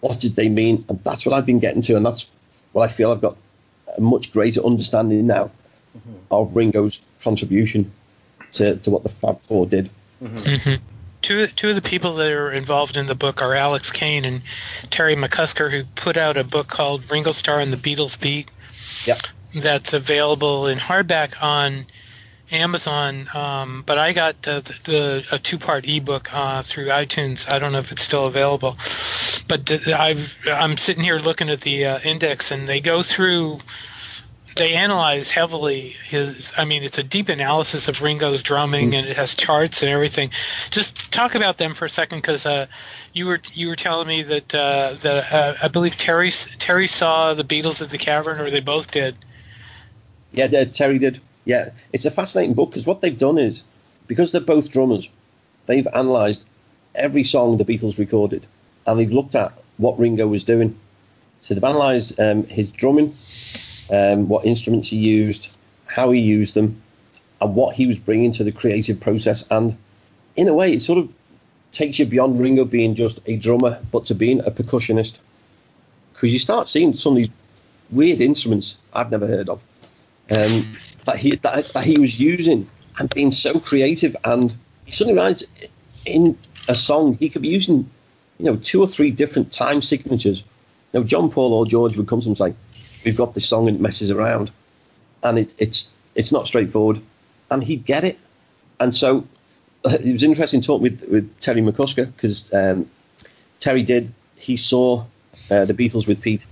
Speaker 4: what did they mean? And that's what I've been getting to, and that's what I feel I've got a much greater understanding now mm-hmm. of Ringo's contribution to, to what the Fab Four did. Mm-hmm. Mm-hmm.
Speaker 2: Two two of the people that are involved in the book are Alex Cain and Terry McCusker, who put out a book called Ringo Starr and the Beatles Beat.
Speaker 4: Yep.
Speaker 2: That's available in hardback on Amazon, um, but I got the, the a two part ebook uh, through iTunes. I don't know if it's still available, but I've, I'm sitting here looking at the uh, index, and they go through. They analyze heavily his. I mean, it's a deep analysis of Ringo's drumming, and it has charts and everything. Just talk about them for a second, because uh, you were you were telling me that uh, that uh, I believe Terry Terry saw the Beatles at the Cavern, or they both did.
Speaker 4: Yeah, Terry did. Yeah, it's a fascinating book because what they've done is, because they're both drummers, they've analysed every song the Beatles recorded and they've looked at what Ringo was doing. So they've analysed um, his drumming, um, what instruments he used, how he used them, and what he was bringing to the creative process. And in a way, it sort of takes you beyond Ringo being just a drummer, but to being a percussionist. Because you start seeing some of these weird instruments I've never heard of um, that he that, that he was using and being so creative. And he suddenly realized in a song he could be using, you know, two or three different time signatures. You know, John Paul or George would come to him and say, "We've got this song and it messes around," and it, it's It's not straightforward, and he'd get it. And so it was interesting talking with with Terry McCusker because um, Terry did he saw uh, the Beatles with Pete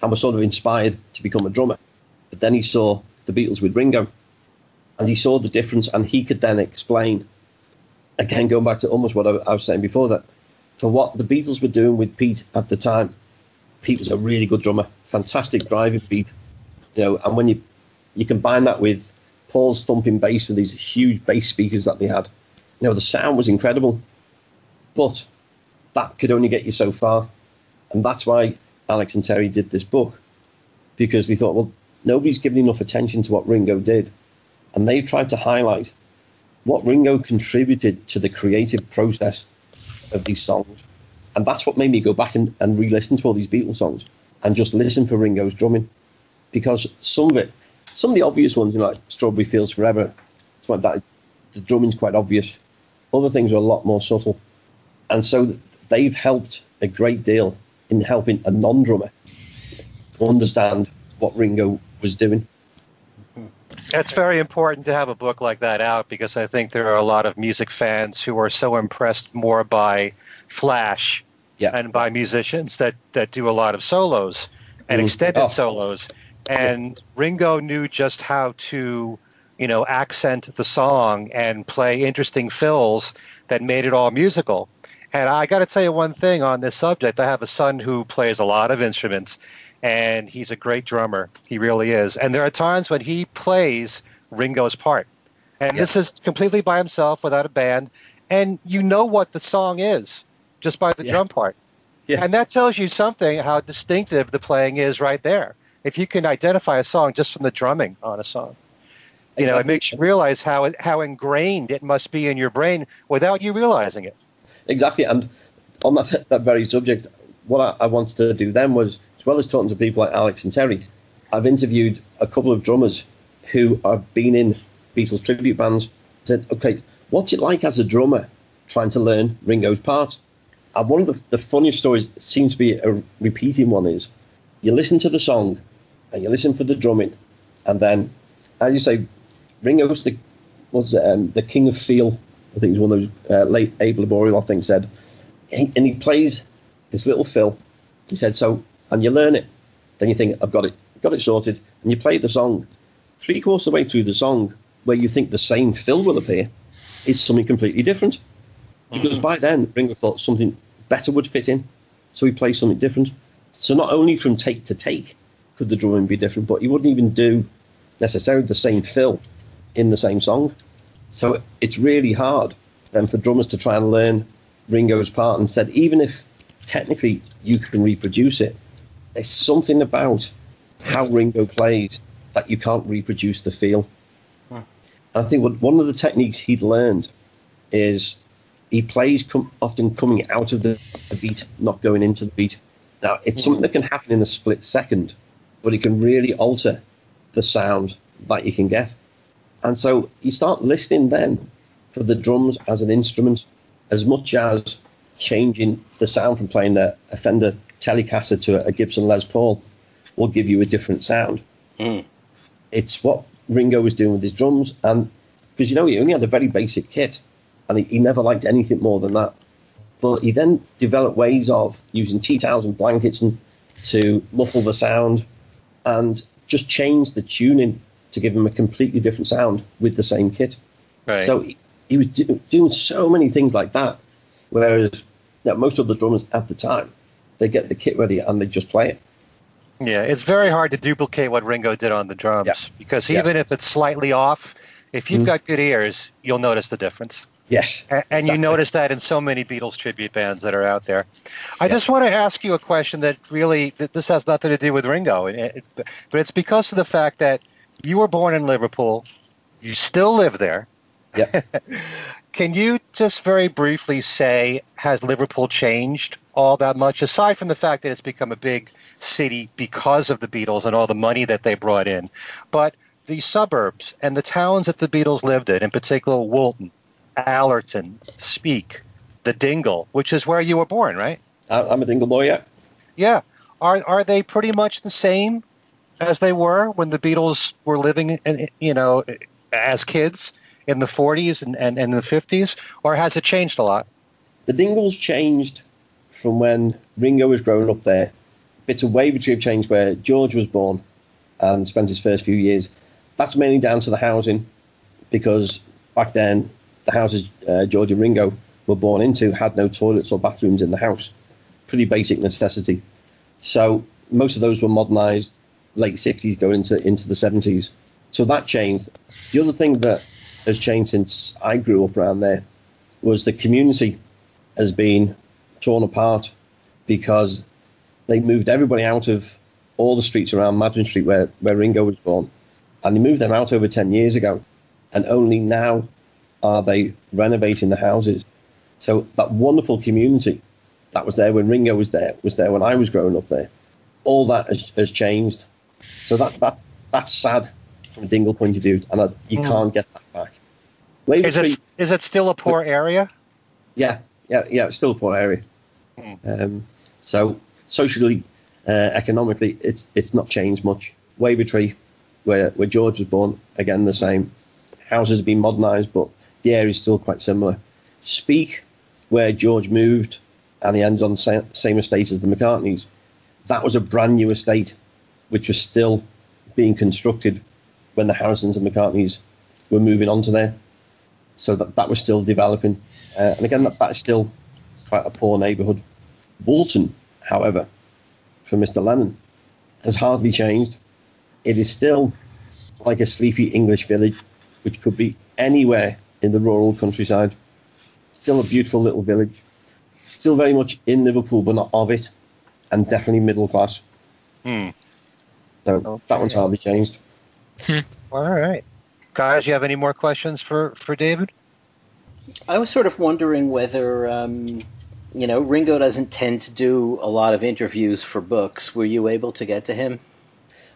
Speaker 4: and was sort of inspired to become a drummer, but then he saw the Beatles with Ringo, and he saw the difference, and he could then explain. Again, going back to almost what I, I was saying before, that for what the Beatles were doing with Pete at the time, Pete was a really good drummer, fantastic driving beat, you know. And when you you combine that with Paul's thumping bass with these huge bass speakers that they had, you know, the sound was incredible. But that could only get you so far, and that's why Alex and Terry did this book because they thought, well, nobody's given enough attention to what Ringo did, and they've tried to highlight what Ringo contributed to the creative process of these songs. And that's what made me go back and, and re listen to all these Beatles songs and just listen for Ringo's drumming. Because some of it, some of the obvious ones, you know, like Strawberry Fields Forever, something like that, the drumming's quite obvious. Other things are a lot more subtle. And so they've helped a great deal in helping a non drummer understand what Ringo was doing.
Speaker 1: It's very important to have a book like that out because I think there are a lot of music fans who are so impressed more by Flash
Speaker 4: Yeah.
Speaker 1: and by musicians that, that do a lot of solos and
Speaker 4: Mhm.
Speaker 1: extended
Speaker 4: Oh.
Speaker 1: solos. And Ringo knew just how to, you know, accent the song and play interesting fills that made it all musical. And I got to tell you one thing on this subject. I have a son who plays a lot of instruments, and he's a great drummer. He really is. And there are times when he plays Ringo's part. And
Speaker 4: Yeah.
Speaker 1: this is completely by himself without a band. And you know what the song is just by the
Speaker 4: Yeah.
Speaker 1: drum part.
Speaker 4: Yeah.
Speaker 1: And that tells you something how distinctive the playing is right there. If you can identify a song just from the drumming on a song. You know, it makes you realize how how ingrained it must be in your brain without you realizing it.
Speaker 4: Exactly. And on that, that very subject, what I, I wanted to do then was, as well as talking to people like Alex and Terry, I've interviewed a couple of drummers who have been in Beatles tribute bands. Said, okay, what's it like as a drummer trying to learn Ringo's part? And one of the, the funniest stories seems to be a repeating one is you listen to the song and you listen for the drumming, and then, as you say, Ringo's the what's it, um, the king of feel. I think it's one of those uh, late Abe Laboriel, I think, said, and he plays this little fill. He said, so, and you learn it. Then you think, I've got it, got it sorted, and you play the song. Three quarters of the way through the song, where you think the same fill will appear, is something completely different. Because mm-hmm. by then, Ringo thought something better would fit in, so he plays something different. So not only from take to take could the drumming be different, but he wouldn't even do necessarily the same fill in the same song. So it's really hard then for drummers to try and learn Ringo's part and said even if technically you can reproduce it, there's something about how Ringo plays that you can't reproduce the feel. Hmm. And I think what, one of the techniques he'd learned is he plays com- often coming out of the, the beat, not going into the beat. Now, it's hmm. something that can happen in a split second, but it can really alter the sound that you can get. And so you start listening then for the drums as an instrument as much as changing the sound from playing a, a Fender Telecaster to a, Gibson Les Paul will give you a different sound.
Speaker 3: Mm.
Speaker 4: It's what Ringo was doing with his drums, and because you know he only had a very basic kit, and he, he never liked anything more than that. But he then developed ways of using tea towels and blankets and to muffle the sound, and just change the tuning to give him a completely different sound with the same kit.
Speaker 1: Right.
Speaker 4: So he, he was do, doing so many things like that, whereas you know, most of the drummers at the time, they get the kit ready and they just play it.
Speaker 1: Yeah, it's very hard to duplicate what Ringo did on the drums
Speaker 4: Yeah.
Speaker 1: because
Speaker 4: Yeah.
Speaker 1: even if it's slightly off, if you've
Speaker 4: Mhm.
Speaker 1: got good ears, you'll notice the difference.
Speaker 4: Yes.
Speaker 1: A- And you notice that in so many Beatles tribute bands that are out there. I just want to ask you a question that really, this has nothing to do with Ringo, but it's because of the fact that you were born in Liverpool, you still live there.
Speaker 4: Yeah.
Speaker 1: Can you just very briefly say, has Liverpool changed all that much, aside from the fact that it's become a big city because of the Beatles and all the money that they brought in? But the suburbs and the towns that the Beatles lived in, in particular Woolton, Allerton, Speke, the Dingle, which is where you were born, right?
Speaker 4: I'm a dingle boy, yeah.
Speaker 1: Yeah. Are, are they pretty much the same as they were when the Beatles were living, in, you know, as kids in the 40s and, and, and the 50s, or has it changed a lot?
Speaker 4: The Dingles changed from when Ringo was growing up there. Bits of Wavertree have changed where George was born and spent his first few years. That's mainly down to the housing because back then the houses uh, George and Ringo were born into had no toilets or bathrooms in the house. Pretty basic necessity. So most of those were modernised late 60s going into, into the 70s. So that changed. The other thing that has changed since I grew up around there was the community has been torn apart because they moved everybody out of all the streets around Madryn Street where, where Ringo was born. And they moved them out over 10 years ago. And only now are they renovating the houses. So that wonderful community that was there when Ringo was there, was there when I was growing up there. All that has, has changed. So that, that that's sad from a Dingle point of view, and I, you mm. can't get that back.
Speaker 1: is it, is it still a poor area?
Speaker 4: Yeah, yeah, yeah, it's still a poor area. Mm. Um, so socially, uh, economically, it's it's not changed much. Wavertree, where where George was born, again the same. Houses have been modernised, but the area is still quite similar. Speke, where George moved, and he ends on the same, estate as the McCartneys. That was a brand new estate, which was still being constructed when the Harrisons and McCartneys were moving on to there. So that, that was still developing. Uh, and again, that, that's still quite a poor neighbourhood. Woolton, however, for Mr. Lennon, has hardly changed. It is still like a sleepy English village, which could be anywhere in the rural countryside. Still a beautiful little village. Still very much in Liverpool, but not of it, and definitely middle class.
Speaker 1: Hmm.
Speaker 4: So okay. that one's hardly changed.
Speaker 1: Hmm. All right, guys, you have any more questions for for David?
Speaker 3: I was sort of wondering whether, um, you know, Ringo doesn't tend to do a lot of interviews for books. Were you able to get to him?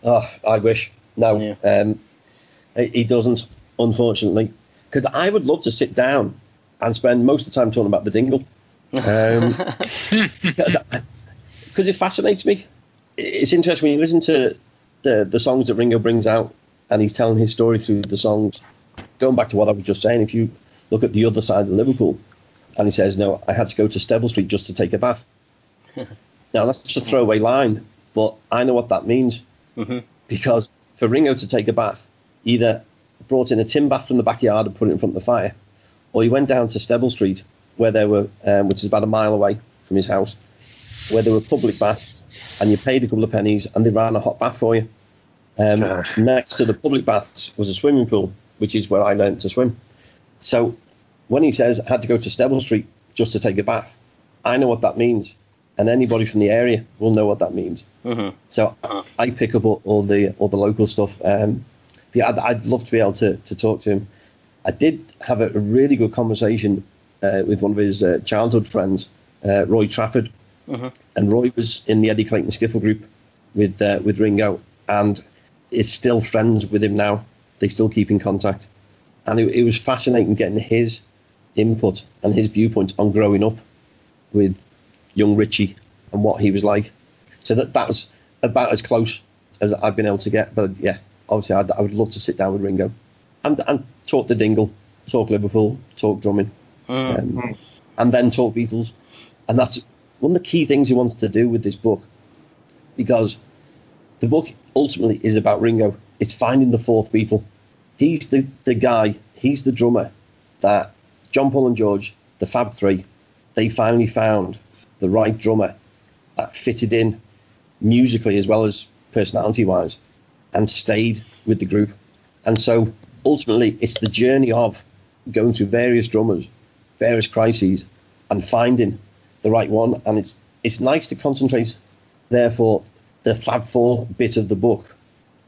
Speaker 4: Oh, I wish. No, yeah. um, he doesn't, unfortunately. Because I would love to sit down and spend most of the time talking about the dingle. Because um, it fascinates me. It's interesting when you listen to the, the songs that Ringo brings out and he's telling his story through the songs. Going back to what I was just saying, if you look at the other side of Liverpool, and he says, "No, I had to go to Steble Street just to take a bath." now that's just a throwaway line, but I know what that means
Speaker 3: mm-hmm.
Speaker 4: because for Ringo to take a bath, either brought in a tin bath from the backyard and put it in front of the fire, or he went down to Steble Street, where there were, um, which is about a mile away from his house, where there were public baths, and you paid a couple of pennies, and they ran a hot bath for you. Um, next to the public baths was a swimming pool, which is where I learned to swim. So when he says I had to go to Steble Street just to take a bath, I know what that means, and anybody from the area will know what that means.
Speaker 3: Mm-hmm.
Speaker 4: So I pick up all the all the local stuff. Um, yeah, I'd, I'd, love to be able to, to talk to him. I did have a, a really good conversation uh, with one of his uh, childhood friends, uh, Roy Trafford,
Speaker 3: mm-hmm.
Speaker 4: and Roy was in the Eddie Clayton Skiffle group with uh, with Ringo, and is still friends with him now. They still keep in contact, and it, it was fascinating getting his input and his viewpoint on growing up with young Richie and what he was like. So that that was about as close as I've been able to get. But yeah, obviously I'd, I would love to sit down with Ringo and and talk the Dingle, talk Liverpool, talk drumming,
Speaker 3: mm-hmm.
Speaker 4: um, and then talk Beatles. And that's one of the key things he wanted to do with this book, because the book ultimately is about Ringo. It's finding the fourth Beatle. He's the, the guy, he's the drummer that John, Paul, and George, the Fab Three, they finally found the right drummer that fitted in musically as well as personality wise and stayed with the group. And so ultimately, it's the journey of going through various drummers, various crises, and finding the right one. And it's it's nice to concentrate, therefore, the Fab Four bit of the book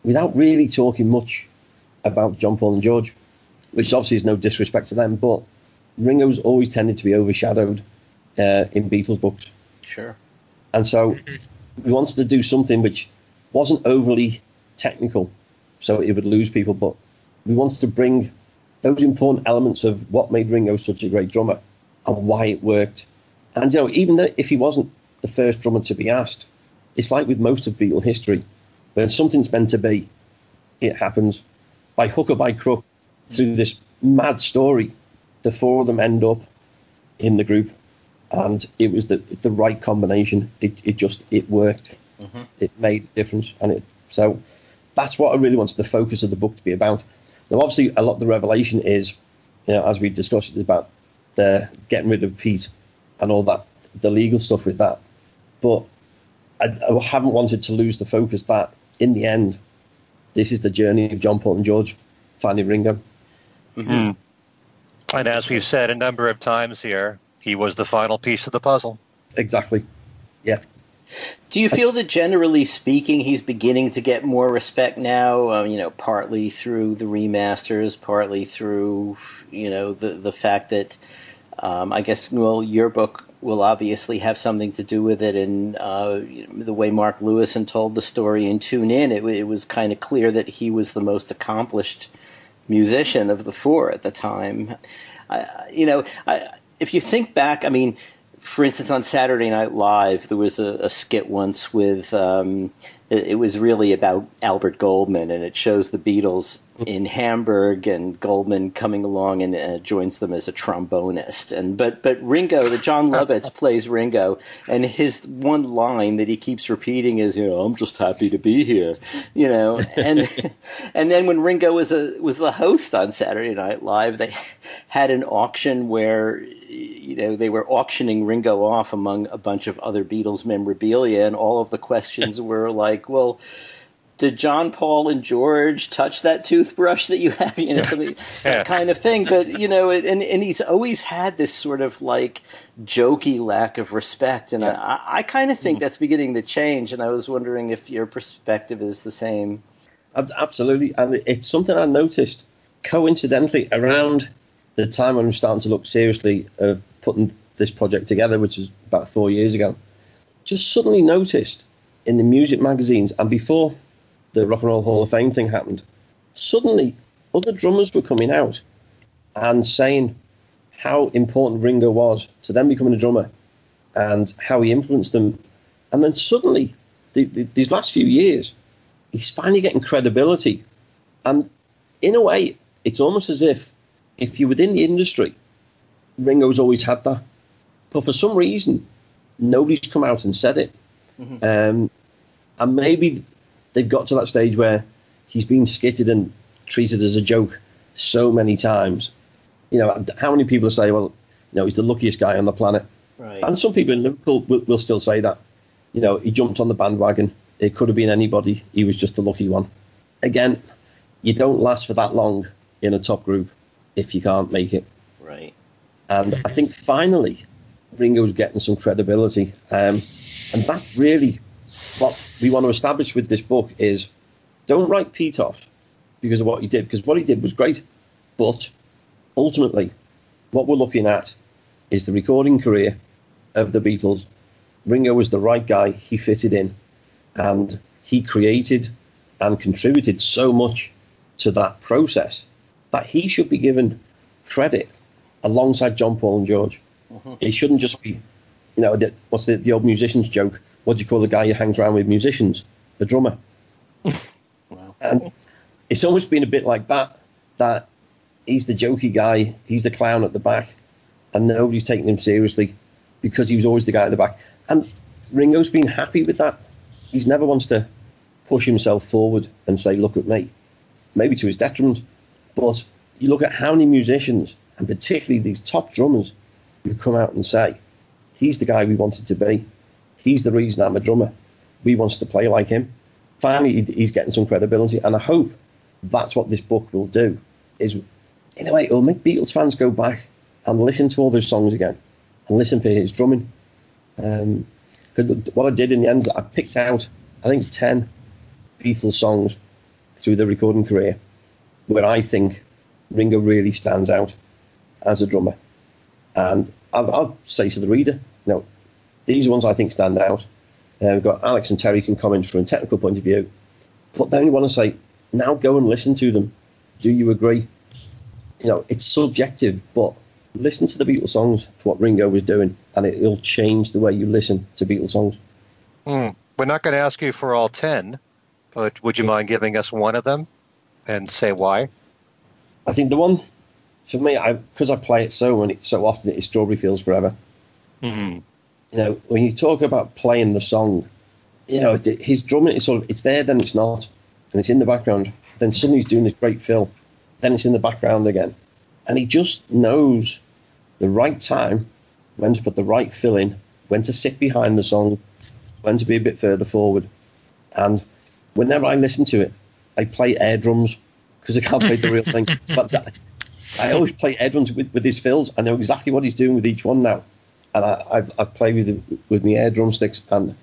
Speaker 4: without really talking much about John Paul and George, which obviously is no disrespect to them, but Ringo's always tended to be overshadowed uh, in Beatles books.
Speaker 3: Sure.
Speaker 4: And so we wanted to do something which wasn't overly technical, so it would lose people, but we wanted to bring those important elements of what made Ringo such a great drummer and why it worked. And you know, even if he wasn't the first drummer to be asked, it's like with most of Beatle history, When something's meant to be, it happens. By hook or by crook, through this mad story, the four of them end up in the group, and it was the the right combination. It it just it worked.
Speaker 3: Mhm.
Speaker 4: It made a difference, and it so that's what I really wanted the focus of the book to be about. Now, obviously, a lot of the revelation is, you know, as we discussed, is about the getting rid of Pete and all that, the legal stuff with that. But I, I haven't wanted to lose the focus that in the end, this is the journey of John Paul and George finding Ringo.
Speaker 1: And as we've said a number of times here, he was the final piece of the puzzle.
Speaker 4: Exactly. Yeah.
Speaker 3: Do you feel that generally speaking, he's beginning to get more respect now? Um, you know, partly through the remasters, partly through you know the the fact that um, I guess well, your book will obviously have something to do with it, and uh, the way Mark Lewisohn told the story in Tune In, it, it was kind of clear that he was the most accomplished musician of the four at the time. I, you know, I, if you think back, I mean, for instance, on Saturday Night Live, there was a, a skit once with um, it, it was really about Albert Goldman, and it shows the Beatles in Hamburg, and Goldman coming along and uh, joins them as a trombonist. And but but Ringo, the Jon Lovitz plays Ringo, and his one line that he keeps repeating is, you know, I'm just happy to be here, you know. And and then when Ringo was a was the host on Saturday Night Live, they had an auction where you know they were auctioning Ringo off among a bunch of other Beatles memorabilia, and all of the questions were like, well. Did John Paul and George touch that toothbrush that you have? You know,
Speaker 1: Yeah.
Speaker 3: kind of thing. But you know, it- and and he's always had this sort of like jokey lack of respect, and I, I kind of think mm. that's beginning to change. And I was wondering if your perspective is the same.
Speaker 4: Absolutely, and it's something I noticed coincidentally around the time when I'm starting to look seriously of putting this project together, which was about four years ago. Just suddenly noticed in the music magazines and before the Rock and Roll Hall of Fame thing happened, suddenly other drummers were coming out and saying how important Ringo was to them becoming a drummer and how he influenced them. And then suddenly, the, the, these last few years, he's finally getting credibility. And in a way, it's almost as if if you're within the industry, Ringo's always had that. But for some reason, nobody's come out and said it. Um, and maybe they've got to that stage where he's been skitted and treated as a joke so many times. You know, how many people say, well, you know, he's the luckiest guy on the planet.
Speaker 3: Right.
Speaker 4: And some people in Liverpool will, will still say that. You know, he jumped on the bandwagon. It could have been anybody. He was just the lucky one. Again, you don't last for that long in a top group if you can't make it.
Speaker 3: Right.
Speaker 4: And I think finally, Ringo's getting some credibility. Um, and that really, what we want to establish with this book is don't write Pete off because of what he did, because what he did was great. But ultimately, what we're looking at is the recording career of the Beatles. Ringo was the right guy, he fitted in, and he created and contributed so much to that process that he should be given credit alongside John Paul and George. Uh-huh. It shouldn't just be, you know, the, what's the, the old musicians joke? What do you call the guy who hangs around with musicians? The drummer.
Speaker 3: Wow.
Speaker 4: And it's almost been a bit like that, that he's the jokey guy, he's the clown at the back, and nobody's taking him seriously because he was always the guy at the back. And Ringo's been happy with that. He's never wants to push himself forward and say, look at me. Maybe to his detriment. But you look at how many musicians, and particularly these top drummers, who come out and say, he's the guy we wanted to be. He's the reason I'm a drummer. We want to play like him. Finally, he's getting some credibility, and I hope that's what this book will do. Is in a way, it'll make Beatles fans go back and listen to all those songs again, and listen to his drumming. Um, what I did in the end, I picked out, I think, ten Beatles songs through the recording career where I think Ringo really stands out as a drummer. And I'll, I'll say to the reader, you know, these ones I think stand out. Uh, we've got Alex and Terry can comment from a technical point of view, but they only want to say, now go and listen to them. Do you agree? You know, it's subjective, but listen to the Beatles songs for what Ringo was doing, and it, will change the way you listen to Beatles songs.
Speaker 1: Hmm. We're not going to ask you for all 10, But would you mind giving us one of them and say why?
Speaker 4: I think the one for me, I because I play it so so often, it's Strawberry Fields Forever.
Speaker 1: Mm-hmm.
Speaker 4: You know, when you talk about playing the song, you know, his drumming is sort of it's there, then it's not, and it's in the background. Then suddenly he's doing this great fill, then it's in the background again, and he just knows the right time when to put the right fill in, when to sit behind the song, when to be a bit further forward, and whenever I listen to it, I play air drums because I can't play the real thing. But that, I always play air drums with, with his fills. I know exactly what he's doing with each one now, and I, I, I play with with my air drumsticks, and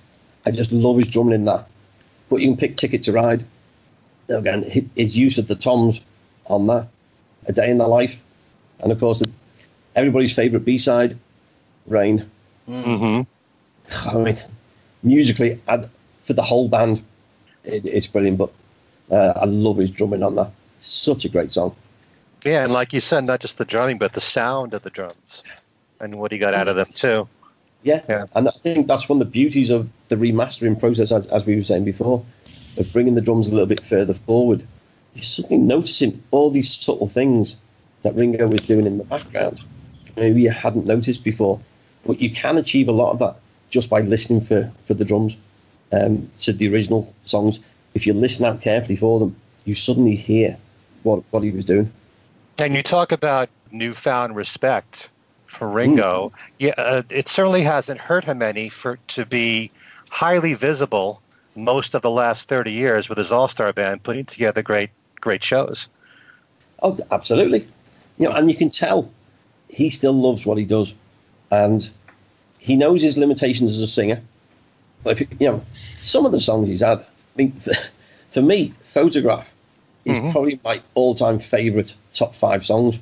Speaker 4: I just love his drumming in that. But you can pick Ticket to Ride. Again, his use of the toms on that, A Day in the Life, and of course, everybody's favourite B side, Rain.
Speaker 1: Mm-hmm.
Speaker 4: I mean, musically, I'd, for the whole band, it, it's brilliant. But uh, I love his drumming on that. Such a great song.
Speaker 1: Yeah, and like you said, not just the drumming, but the sound of the drums and what he got out of them too.
Speaker 4: Yeah.
Speaker 1: Yeah.
Speaker 4: and I think that's one of the beauties of the remastering process, as, as we were saying before, of bringing the drums a little bit further forward. You're suddenly noticing all these subtle things that Ringo was doing in the background. Maybe you hadn't noticed before, but you can achieve a lot of that just by listening for, for the drums um, to the original songs. If you listen out carefully for them, you suddenly hear what, what he was doing.
Speaker 1: And you talk about newfound respect for Ringo. Yeah, uh, it certainly hasn't hurt him any for to be highly visible most of the last 30 years with his all-star band putting together great great shows.
Speaker 4: Oh, absolutely. You know, and you can tell he still loves what he does, and he knows his limitations as a singer. But if, you know, some of the songs he's had. I mean, for me, "Photograph" is
Speaker 1: Mhm.
Speaker 4: probably my all-time favorite top five songs.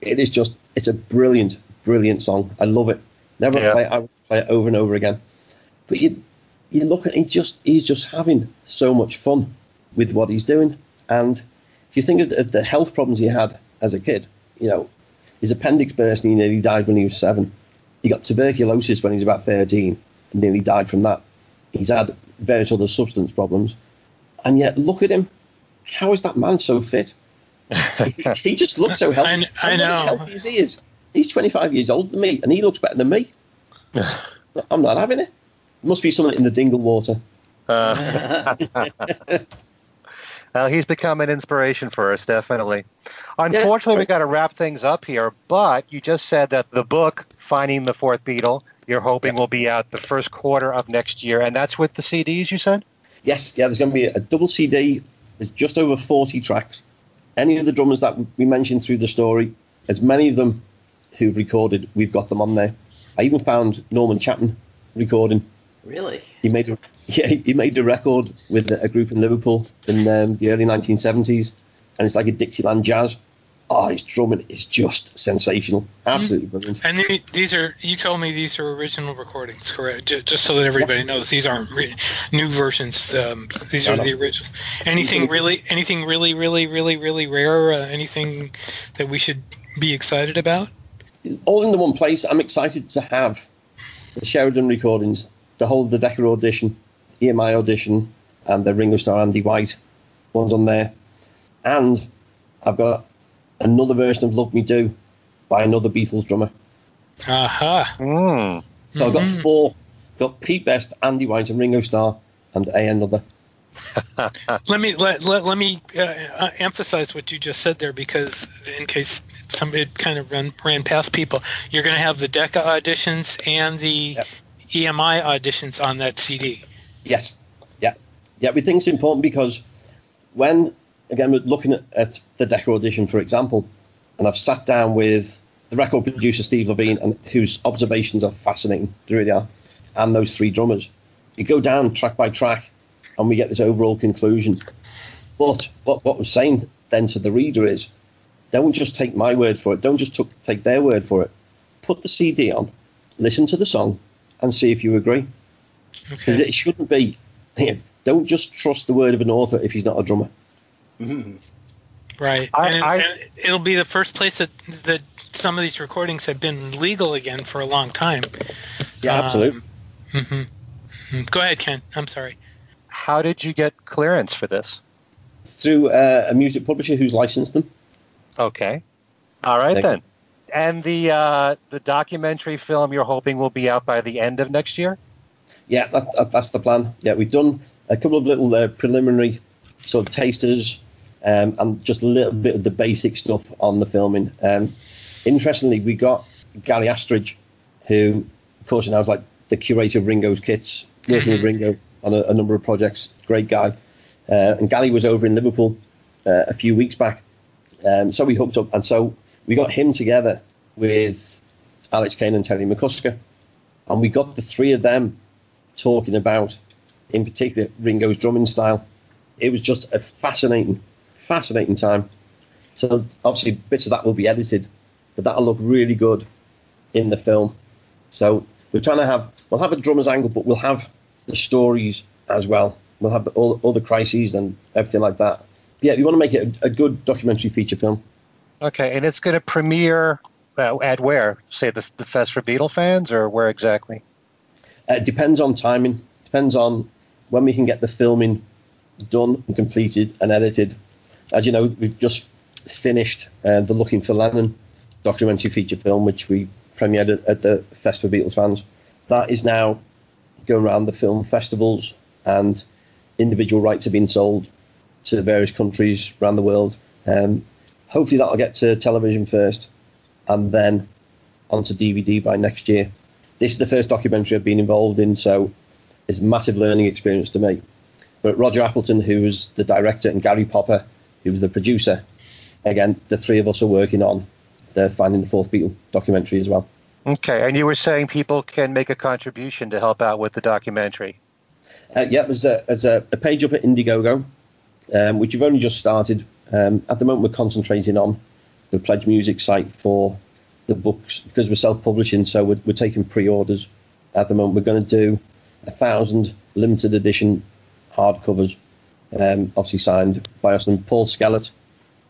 Speaker 4: It is just, it's a brilliant, brilliant song. I love it. Never
Speaker 1: Yeah.
Speaker 4: play it. I would play it over and over again. But you, you look at he's just he's just having so much fun with what he's doing. And if you think of the, of the health problems he had as a kid, you know, his appendix burst and he nearly died when he was seven. He got tuberculosis when he was about 13 and nearly died from that. He's had various other substance problems. And yet, look at him. How is that man so fit? he, just looks so healthy.
Speaker 2: I I
Speaker 4: as
Speaker 2: know.
Speaker 4: healthy as he is. He's 25 years older than me, and he looks better than me. I'm not having it. Must be something in the dingle water.
Speaker 1: Uh, well, he's become an inspiration for us, definitely. Unfortunately, we got to wrap things up here. But you just said that the book, Finding the Fourth Beatle, you're hoping will be out the first quarter of next year, and that's with the CDs. You said.
Speaker 4: Yes, yeah, there's going to be a double CD. There's just over 40 tracks. Any of the drummers that we mentioned through the story, as many of them who've recorded, we've got them on there. I even found Norman Chapman recording.
Speaker 3: Really?
Speaker 4: He made a yeah, he made a record with a group in Liverpool in um, the early 1970s, and it's like a Dixieland jazz. Oh, his drumming is just sensational, absolutely brilliant.
Speaker 2: And the- these are you told me these are original recordings, correct? Just, just so that everybody knows, these aren't re- new versions. Um, these
Speaker 4: No,
Speaker 2: are
Speaker 4: no.
Speaker 2: the originals. Anything really, anything really, really, really, really rare? Uh, anything that we should be excited about?
Speaker 4: All in the one place. I'm excited to have the Sheridan recordings, to hold the Decca audition, EMI audition, and the Ringo Starr Andy White ones on there. And I've got another version of Love Me Do by another Beatles drummer.
Speaker 2: Aha.
Speaker 1: Mm.
Speaker 4: So I've got four. Got Pete Best, Andy White, and Ringo Starr, and a another.
Speaker 2: Let me let let, let me uh, uh, emphasize what you just said there because in case somebody kind of ran ran past people, you're going to have the Decca auditions and the
Speaker 4: Yep.
Speaker 2: EMI auditions on that CD.
Speaker 4: Yes. Yeah. Yeah, we think it's important because when, again, we're looking at, at the Decca audition, for example, and I've sat down with the record producer, Steve Levine, and whose observations are fascinating, they really are, and those three drummers. You go down track by track, and we get this overall conclusion. But what, what we're saying then to the reader is don't just take my word for it, don't just took, take their word for it. Put the CD on, listen to the song, and see if you agree. Because
Speaker 2: Okay.
Speaker 4: it shouldn't be. You know, Don't just trust the word of an author if he's not a drummer.
Speaker 2: Right.
Speaker 1: I-
Speaker 2: and,
Speaker 1: I-
Speaker 2: and it'll be the first place that that some of these recordings have been legal again for a long time.
Speaker 4: Yeah,
Speaker 2: Um,
Speaker 4: absolutely.
Speaker 2: hmm Go ahead, Ken. I'm sorry.
Speaker 1: How did you get clearance for this?
Speaker 4: Through uh, a music publisher who's licensed them.
Speaker 1: Okay. All right then. And the uh, the documentary film you're hoping will be out by the end of next year.
Speaker 4: Yeah, that, that, that's the plan. Yeah, we've done a couple of little uh, preliminary sort of tasters um, and just a little bit of the basic stuff on the filming. Um, interestingly, we got Gary Astridge, who, of course, now is like the curator of Ringo's kits, working with Ringo on a, a number of projects. Great guy. Uh, and Gary was over in Liverpool uh, a few weeks back. Um, so we hooked up, and so we got him together with Alex Cain and Terry McCusker, and we got the three of them talking about, in particular, Ringo's drumming style. It was just a fascinating, fascinating time. So obviously, bits of that will be edited, but that'll look really good in the film. So we're trying to have we'll have a drummer's angle, but we'll have the stories as well. We'll have the, all all the crises and everything like that. Yeah, we want to make it a, a good documentary feature film.
Speaker 1: Okay, and it's going to premiere uh, at where? Say the the Fest for Beatle fans, or where exactly?
Speaker 4: Uh, it depends on timing. Depends on when we can get the filming done and completed and edited. As you know, we've just finished uh, the Looking for Lennon documentary feature film, which we premiered at, at the Fest for Beatles fans. That is now going around the film festivals, and individual rights have been sold to various countries around the world. Um, hopefully, that'll get to television first, and then onto DVD by next year. This is the first documentary I've been involved in, so it's a massive learning experience to me. But Roger Appleton, who was the director, and Gary Popper, who was the producer, again, the three of us are working on the Finding the Fourth Beatle documentary as well.
Speaker 1: Okay, and you were saying people can make a contribution to help out with the documentary.
Speaker 4: Uh, yeah, there's, a, there's a, a page up at Indiegogo, um, which you've only just started. Um, at the moment, we're concentrating on the Pledge Music site for the books because we're self-publishing, so we're, we're taking pre-orders. At the moment, we're going to do a thousand limited edition hardcovers, um, obviously signed by us. And Paul Skellett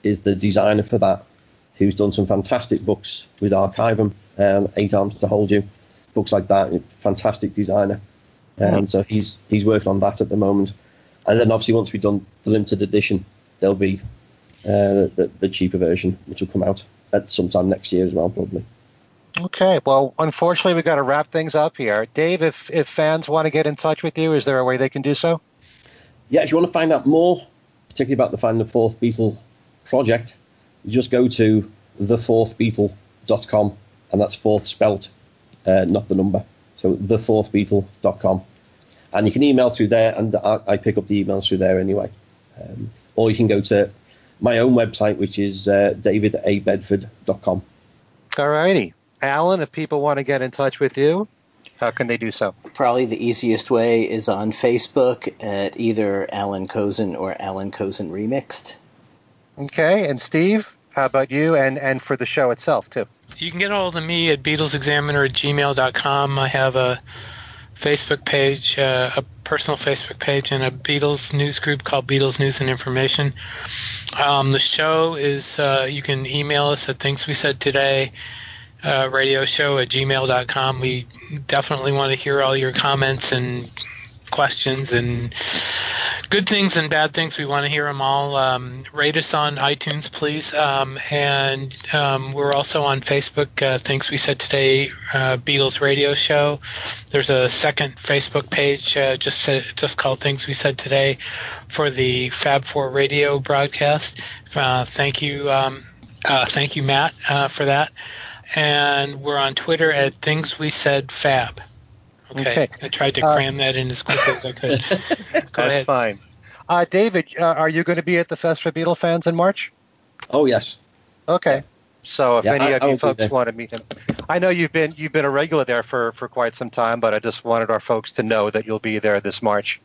Speaker 4: is the designer for that, who's done some fantastic books with Archivum, um, Eight Arms to Hold You, books like that. Fantastic designer. Um, so he's he's working on that at the moment. And then obviously once we've done the limited edition, there'll be uh, the, the cheaper version, which will come out at sometime next year as well, probably.
Speaker 1: Okay, well, unfortunately, we've got to wrap things up here. Dave, if, if fans want to get in touch with you, is there a way they can do so?
Speaker 4: Yeah, if you want to find out more, particularly about the Find the Fourth Beatle project, you just go to thefourthbeatle.com, and that's fourth spelt, uh, not the number. So thefourthbeatle.com. And you can email through there, and I, I pick up the emails through there anyway. Um, or you can go to my own website, which is uh, davidabedford.com.
Speaker 1: All righty. Allan, if people want to get in touch with you, how can they do so?
Speaker 3: Probably the easiest way is on Facebook at either Allan Kozinn or Allan Kozinn Remixed.
Speaker 1: Okay, and Steve, how about you? And and for the show itself too.
Speaker 2: You can get a hold of me at BeatlesExaminer at gmail.com. I have a Facebook page, uh, a personal Facebook page, and a Beatles news group called Beatles News and Information. Um, the show is, uh, you can email us at Things We Said Today uh, radio show at gmail.com. We definitely want to hear all your comments and questions and good things and bad things. We want to hear them all. Um, rate us on iTunes, please. Um, and um, we're also on Facebook, uh, Things We Said Today uh, Beatles Radio Show. There's a second Facebook page uh, just said, just called Things We Said Today for the Fab Four radio broadcast. Uh, thank you, um, uh, thank you, Matt, uh, for that. And we're on Twitter at Things We Said Fab. Okay.
Speaker 1: Okay.
Speaker 2: I tried to cram that in as quickly as I could. Go
Speaker 1: That's
Speaker 2: ahead.
Speaker 1: fine. Uh, David, uh, are you going to be at the Fest for Beatle fans in March?
Speaker 4: Oh, yes.
Speaker 1: Okay. So if
Speaker 4: Yeah,
Speaker 1: any
Speaker 4: I-
Speaker 1: of you folks want to meet him, I know you've been you've been a regular there for, for quite some time, but I just wanted our folks to know that you'll be there this March.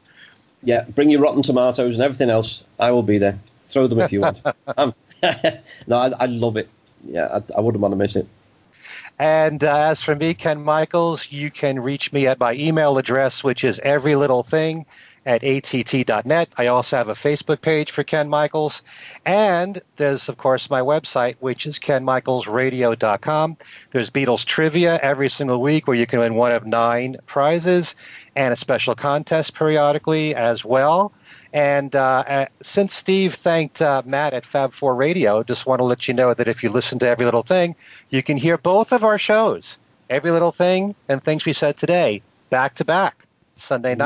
Speaker 4: Yeah, bring your rotten tomatoes and everything else. I will be there. Throw them if you want. um, no, I, I love it. Yeah, I, I wouldn't want to miss it.
Speaker 1: And uh, as for me, Ken Michaels, you can reach me at my email address, which is everylittlething at att.net. I also have a Facebook page for Ken Michaels. And there's, of course, my website, which is kenmichaelsradio.com. There's Beatles trivia every single week where you can win one of nine prizes and a special contest periodically as well. And uh, uh, since Steve thanked uh, Matt at Fab4 Radio, just want to let you know that if you listen to Every Little Thing, you can hear both of our shows, Every Little Thing and Things We Said Today, back to back, Sunday mm-hmm.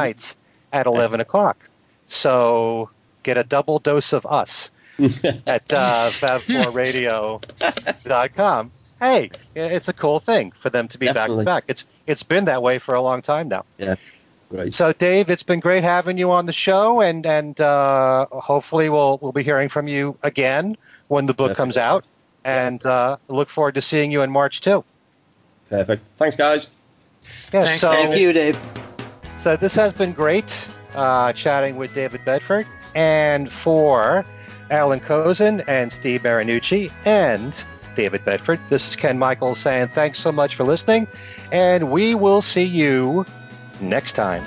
Speaker 1: Nights at 11 o'clock. So get a double dose of us at uh, fab4radio.com. Hey, it's a cool thing for them to be back to back. It's it's been that way for a long time now.
Speaker 4: Yeah. Great.
Speaker 1: So, Dave, it's been great having you on the show, and and uh, hopefully we'll we'll be hearing from you again when the book Perfect. comes out, and uh, look forward to seeing you in March too.
Speaker 4: Perfect. Thanks, guys.
Speaker 1: Yeah, Thanks,
Speaker 3: so, Thank you, Dave.
Speaker 1: So this has been great uh, chatting with David Bedford, and for Allan Kozinn and Steve Marinucci and David Bedford, this is Ken Michaels saying thanks so much for listening, and we will see you next time.